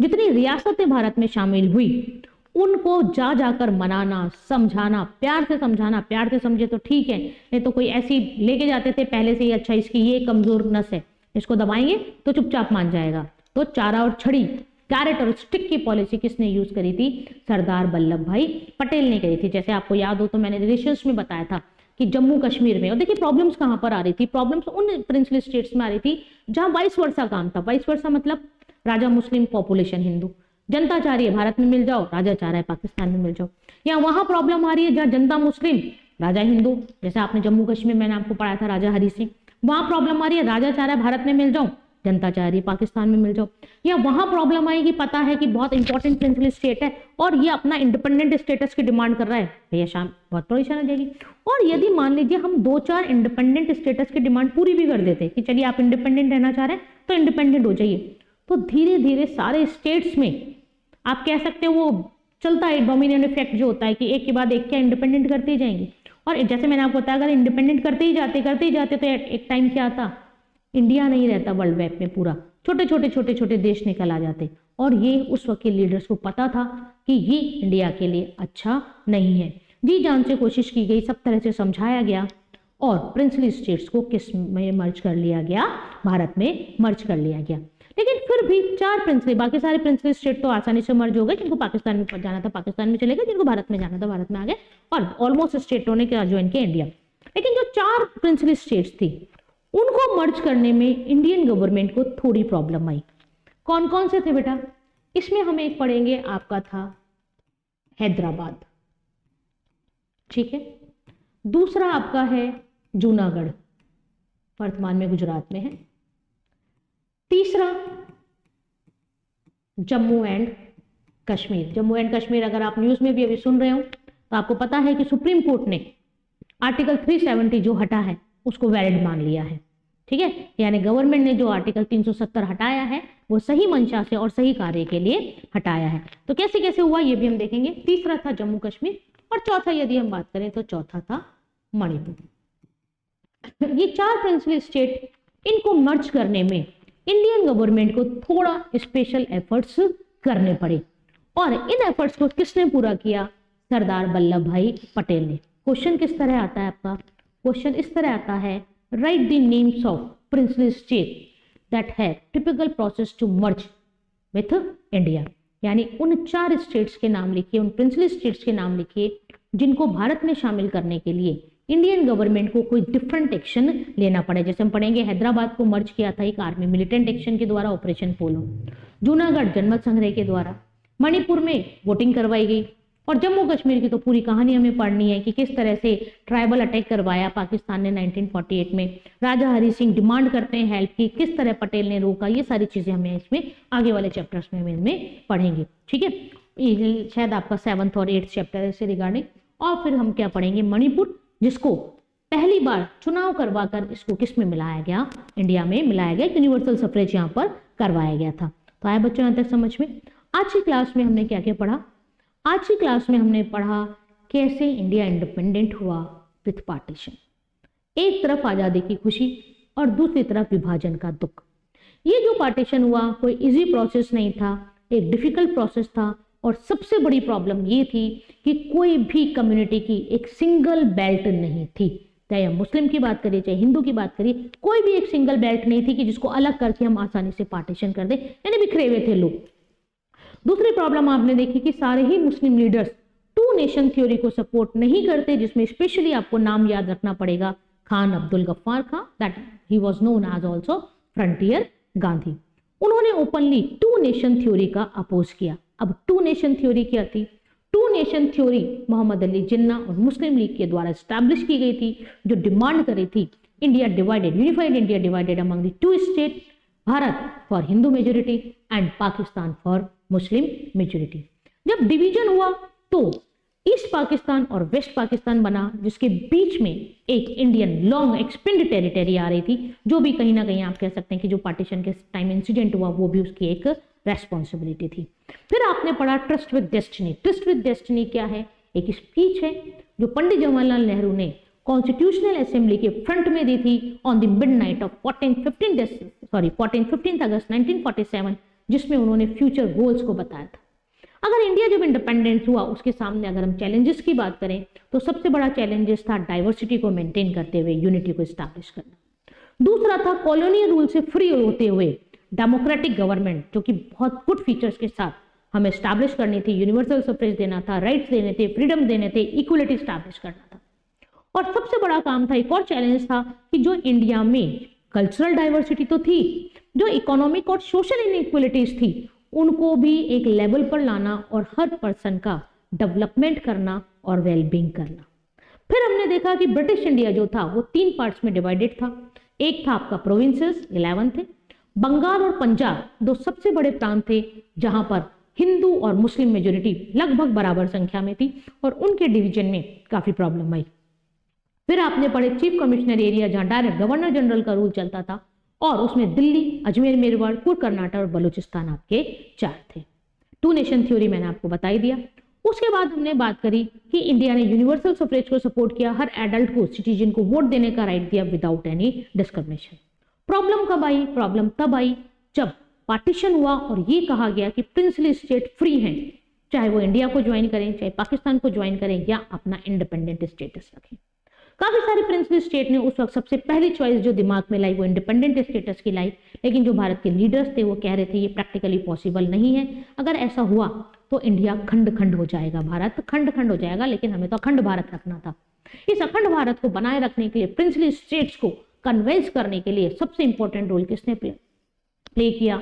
जितनी रियासतें भारत में शामिल हुई उनको जा जाकर मनाना, समझाना, प्यार से समझाना, प्यार से समझे तो ठीक है, नहीं तो कोई ऐसी लेके जाते थे पहले से ही अच्छा इसकी ये कमज़ोर नस है, इसको दबाएँगे तो चुपचाप मान जाएगा। तो चारा और छड़ी कैरेट और स्टिक की पॉलिसी किसने यूज़ करी थी? सरदार वल्लभ भाई पटेल ने करी थी। जैसे आपको याद हो तो मैंने रिलेशंस में बताया था कि जम्मू कश्मीर में, और देखिए प्रॉब्लम्स कहाँ पर आ रही थी? प्रॉब्लम्स उन प्रिंसली स्टेट्स में आ रही थी जहाँ बाईस वर्षा काम था। बाईस वर्षा मतलब राजा मुस्लिम पॉपुलेशन हिंदू। जनता चाह रही है, भारत में मिल जाओ, राजा चाह रहा है, पाकिस्तान में मिल जाओ। या वहाँ प्रॉब्लम आ रही है जहाँ जनता मुस्लिम, राजा हिंदू, जैसे आपने जम्मू कश्मीर मैंने आपको पढ़ाया था, राजा हरी सिंह। वहाँ प्रॉब्लम आ रही है, राजा चाह रहा है, भारत में मिल जाओ, जनता चाह रही है, पाकिस्तान में मिल जाओ। या वहाँ प्रॉब्लम आएगी, पता है कि बहुत इंपॉर्टेंट प्रिंसिपल स्टेट है, और ये अपना इंडिपेंडेंट स्टेटस की डिमांड कर रहा है। भैया, शाम, बहुत परेशान हो जाएगी। और यदि मान लीजिए हम दो चार इंडिपेंडेंट स्टेटस की डिमांड पूरी भी कर देते, कि चलिए आप इंडिपेंडेंट रहना चाह रहे हैं तो इंडिपेंडेंट हो जाइए। तो धीरे धीरे सारे स्टेट्स में आप कह सकते हो वो चलता है डोमिनेंट इफ़ेक्ट जो होता है कि एक के बाद एक क्या इंडिपेंडेंट करते ही जाएँगे। और जैसे मैंने आपको बताया, अगर इंडिपेंडेंट करते ही जाते, करते ही जाते तो एक टाइम क्या आता? इंडिया नहीं रहता वर्ल्ड मैप में पूरा। छोटे छोटे छोटे छोटे देश निकल आ जाते। और ये उस वक्त के लीडर्स को पता था कि ये इंडिया के लिए अच्छा नहीं है। जी जान से कोशिश की गई, सब तरह से समझाया गया और प्रिंसली स्टेट्स को किसमें मर्ज कर लिया गया? भारत में मर्ज कर लिया गया। लेकिन फिर भी चार प्रिंसली बाकी सारे प्रिंसली स्टेट तो आसानी से मर्ज हो गए जिनको पाकिस्तान में जाना था, पाकिस्तान में चले गए। जिनको भारत में जाना था, भारत में आ गए। और ऑलमोस्ट स्टेटों ने क्या ज्वाइन किया इंडिया लेकिन जो चार प्रिंसली स्टेट्स थी, उनको मर्ज करने में इंडियन गवर्नमेंट को थोड़ी प्रॉब्लम आई। कौन कौन से थे बेटा? इसमें हम एक पढ़ेंगे, आपका था हैदराबाद। ठीक है? दूसरा आपका है जूनागढ़, वर्तमान में गुजरात में है। तीसरा, जम्मू एंड कश्मीर। जम्मू एंड कश्मीर अगर आप न्यूज़ में भी अभी सुन रहे हो तो आपको पता है कि सुप्रीम कोर्ट ने आर्टिकल 370 जो हटा है, उसको वैलिड मान लिया है। ठीक है? यानी गवर्नमेंट ने जो आर्टिकल 370 हटाया है, वो सही मंशा से और सही कार्य के लिए हटाया है। तो कैसे कैसे हुआ, ये भी हम देखेंगे। तीसरा था जम्मू कश्मीर और चौथा यदि हम बात करें तो चौथा था मणिपुर। ये चार प्रिंसिपल स्टेट इनको मर्ज करने में इंडियन गवर्नमेंट को थोड़ा स्पेशल एफर्ट्स करने पड़े। और इन एफर्ट्स को किसने पूरा किया? सरदार वल्लभ भाई पटेल ने। क्वेश्चन किस तरह आता है आपका? क्वेश्चन इस तरह आता है right the names of princely state that है typical process to merge with India यानी उन चार स्टेट्स के नाम लिखिए, उन प्रिंसली स्टेट्स के नाम लिखिए, जिनको भारत में शामिल करने के लिए इंडियन गवर्नमेंट को कोई डिफरेंट एक्शन लेना पड़े। जैसे हम पढ़ेंगे, हैदराबाद को मर्ज किया था एक आर्मी मिलिटेंट एक्शन के द्वारा ऑपरेशन पोलो। जूनागढ़ जनमत संग्रह के द्वारा। मणिपुर में वोटिंग करवाई गई। और जम्मू कश्मीर की तो पूरी कहानी हमें पढ़नी है कि किस तरह से ट्राइबल अटैक करवाया पाकिस्तान ने 1948 में। राजा हरि सिंह डिमांड करते हैं हेल्प की, किस तरह पटेल ने रोका, ये सारी चीज़ें हमें इसमें आगे वाले चैप्टर्स में इनमें पढ़ेंगे। ठीक है? शायद आपका सेवन्थ और एट्थ चैप्टर है इससे रिगार्डिंग और फिर हम क्या पढ़ेंगे? मणिपुर जिसको पहली बार चुनाव करवाकर इसको किसमें मिलाया गया? इंडिया में मिलाया गया यूनिवर्सल सफरेज यहाँ पर करवाया गया था। तो आया बच्चों, यहाँ तक समझ में? आज की क्लास में हमने क्या क्या पढ़ा? आज की क्लास में हमने पढ़ा कैसे इंडिया इंडिपेंडेंट हुआ विथ पार्टीशन एक तरफ़ आज़ादी की खुशी और दूसरी तरफ़ विभाजन का दुख। ये जो पार्टीशन हुआ, कोई इजी प्रोसेस नहीं था, एक डिफ़िकल्ट प्रोसेस था और सबसे बड़ी प्रॉब्लम ये थी कि कोई भी कम्युनिटी की एक सिंगल बेल्ट नहीं थी। चाहे हम मुस्लिम की बात करिए चाहे हिंदू की बात करिए कोई भी एक सिंगल बेल्ट नहीं थी कि जिसको अलग करके हम आसानी से पार्टीशन कर दें, यानी बिखरे हुए थे लोग। दूसरी प्रॉब्लम आपने देखी कि सारे ही Muslim leaders two nation theory को सपोर्ट नहीं करते, जिसमें स्पेशली आपको नाम याद रखना पड़ेगा। Khan Abdul Ghaffar Khan that he was known as also Frontier Gandhi उन्होंने ओपनली टू नेशन थ्योरी का अपोज किया। अब टू नेशन थ्योरी क्या थी two nation theory Mohammad Ali Jinnah और मुस्लिम लीग के द्वारा स्टैब्लिश की गई थी, जो डिमांड करी थी India divided unified India divided among two state Bharat for Hindu majority and Pakistan for Muslim majority जब डिवीज़न हुआ तो ईस्ट पाकिस्तान और वेस्ट पाकिस्तान बना, जिसके बीच में एक इंडियन लॉन्ग एक्सपेंड टेरिटरी आ रही थी, जो भी कहीं ना कहीं आप कह सकते हैं कि जो पार्टीशन के टाइम इंसिडेंट हुआ, वो भी उसकी एक रेस्पॉन्सिबिलिटी थी। फिर आपने पढ़ा tryst with destiny tryst with destiny क्या है? एक स्पीच है, जो पंडित जवाहरलाल नेहरू ने कॉन्स्टिट्यूशनल असेंबली के फ्रंट में दी थी on the midnight of fourteen fifteen sorry fourteen fifteen August 1947 जिसमें उन्होंने फ्यूचर गोल्स को बताया था। अगर इंडिया जब इंडिपेंडेंस हुआ, उसके सामने अगर हम चैलेंजेस की बात करें तो सबसे बड़ा चैलेंजेस था डाइवर्सिटी को मेंटेन करते हुए यूनिटी को स्टैब्लिश करना। दूसरा था कॉलोनियल रूल से फ्री होते हुए डेमोक्रेटिक गवर्नमेंट जो कि बहुत गुड फीचर्स के साथ हमें स्टैब्लिश करनी थी यूनिवर्सल सफरेज देना था राइट्स देने थे फ्रीडम देने थे इक्वलिटी स्टैब्लिश करना था। और सबसे बड़ा काम था, एक और चैलेंज था कि जो इंडिया में कल्चरल डाइवर्सिटी तो थी, जो इकोनॉमिक और सोशल इनइक्वलिटीज थी उनको भी एक लेवल पर लाना और हर पर्सन का डेवलपमेंट करना और वेलबींग करना। फिर हमने देखा कि ब्रिटिश इंडिया जो था, वो तीन पार्ट्स में डिवाइडेड था। एक था आपका प्रोविंसेस इलेवन थे बंगाल और पंजाब दो सबसे बड़े प्रांत थे, जहाँ पर हिंदू और मुस्लिम मेजोरिटी लगभग बराबर संख्या में थी और उनके डिवीज़न में काफ़ी प्रॉब्लम आई। फिर आपने पढ़े चीफ कमिश्नर एरिया, जहाँ डायरेक्ट गवर्नर जनरल का रूल चलता था। और उसमें दिल्ली, अजमेर, मेरवाड़, पूर्व कर्नाटक और बलूचिस्तान आपके चार थे। टू नेशन थ्योरी मैंने आपको बता ही दिया। उसके बाद हमने बात करी कि इंडिया ने यूनिवर्सल सफरेज को सपोर्ट किया, हर एडल्ट को सिटीजन को वोट देने का राइट दिया विदाउट एनी डिस्क्रिमिनेशन प्रॉब्लम कब आई? प्रॉब्लम तब आई जब पार्टीशन हुआ और ये कहा गया कि प्रिंसली स्टेट फ्री हैं। चाहे वो इंडिया को ज्वाइन करें, चाहे पाकिस्तान को ज्वाइन करें या अपना इंडिपेंडेंट स्टेटस रखें। काफ़ी सारे प्रिंसली स्टेट ने उस वक्त सबसे पहली चॉइस जो दिमाग में लाई वो इंडिपेंडेंट स्टेटस की लाई। लेकिन जो भारत के लीडर्स थे, वो कह रहे थे, ये प्रैक्टिकली पॉसिबल नहीं है। अगर ऐसा हुआ तो इंडिया खंड खंड हो जाएगा। भारत खंड खंड हो जाएगा, लेकिन हमें तो अखंड भारत रखना था। इस अखंड भारत को बनाए रखने के लिए प्रिंसली स्टेट्स को कन्विंस करने के लिए सबसे इंपॉर्टेंट रोल किसने प्ले प्ले किया?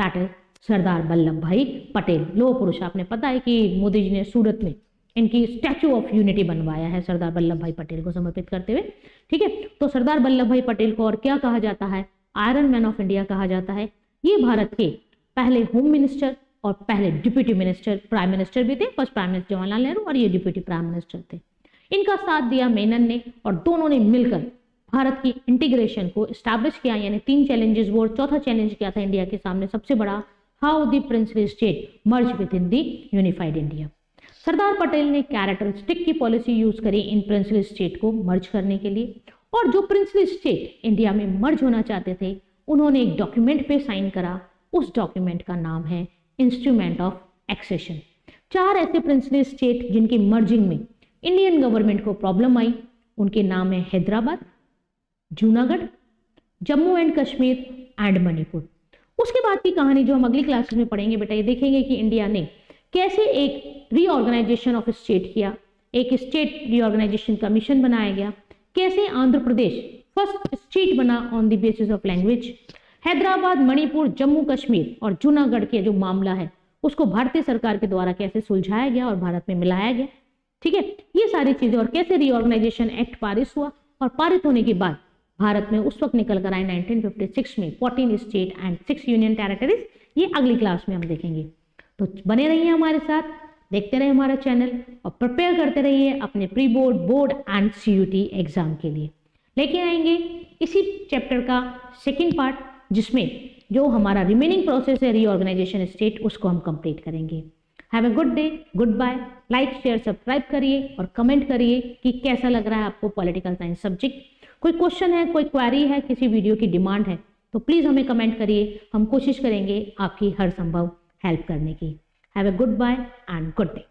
That is Sardar Vallabh Bhai Patel. लोह पुरुष आपने पता है कि मोदी जी ने सूरत में इनकी स्टैचू ऑफ़ यूनिटी बनवाया है सरदार वल्लभ भाई पटेल को समर्पित करते हुए। ठीक है? तो सरदार वल्लभ भाई पटेल को और क्या कहा जाता है? आयरन मैन ऑफ़ इंडिया कहा जाता है। ये भारत के पहले होम मिनिस्टर और पहले डिप्यूटी मिनिस्टर प्राइम मिनिस्टर भी थे। First prime minister Jawaharlal Nehru और ये डिप्यूटी प्राइम मिनिस्टर थे। इनका साथ दिया मेनन ने और दोनों ने मिलकर भारत की इंटीग्रेशन को स्टैब्लिश किया। यानी तीन चैलेंजेस वो चौथा चैलेंज किया था इंडिया के सामने? सबसे बड़ा how the princely state merge with in the unified India Sardar Patel ने कैरेक्टरिस्टिक की पॉलिसी यूज़ करी इन प्रिंसली स्टेट को मर्ज करने के लिए। और जो प्रिंसली स्टेट इंडिया में मर्ज होना चाहते थे, उन्होंने एक डॉक्यूमेंट पे साइन करा। उस डॉक्यूमेंट का नाम है इंस्ट्रूमेंट ऑफ़ एक्सेशन चार ऐसे प्रिंसली स्टेट जिनकी मर्जिंग में इंडियन गवर्नमेंट को प्रॉब्लम आई। उनके नाम है हैदराबाद, जूनागढ़, जम्मू एंड कश्मीर एंड मणिपुर। उसके बाद की कहानी जो हम अगली क्लासेस में पढ़ेंगे, बेटा, ये देखेंगे कि इंडिया ने कैसे एक रीऑर्गेनाइजेशन ऑफ़ स्टेट किया? एक स्टेट रीऑर्गेनाइजेशन कमीशन बनाया गया। कैसे आंध्र प्रदेश फ़र्स्ट स्टेट बना on the basis of language Hyderabad, Manipur, Jammu, Kashmir और जूनागढ़ के जो मामला है, उसको भारतीय सरकार के द्वारा कैसे सुलझाया गया और भारत में मिलाया गया? ठीक है? ये सारी चीज़ें और कैसे रीऑर्गेनाइजेशन एक्ट पारित हुआ? और पारित होने के बाद भारत में उस वक्त निकल कर आए 1956 में 14 state and six union territories ये अगली क्लास में हम देखेंगे। तो बने रहिए हमारे साथ, देखते रहिए हमारा चैनल और प्रिपेयर करते रहिए अपने pre board board and CUET exam के लिए। लेके आएँगे इसी चैप्टर का सेकेंड पार्ट जिसमें जो हमारा रिमेनिंग प्रोसेस है रीऑर्गेनाइजेशन स्टेट उसको हम कंप्लीट करेंगे। Have a good day good bye like share subscribe करिए और कमेंट करिए कि कैसा लग रहा है आपको पॉलिटिकल साइंस सब्जेक्ट कोई क्वेश्चन है, कोई क्वारी है, किसी वीडियो की डिमांड है तो प्लीज़ हमें कमेंट करिए। हम कोशिश करेंगे आपकी हर संभव हेल्प करने की। Have a good bye and good day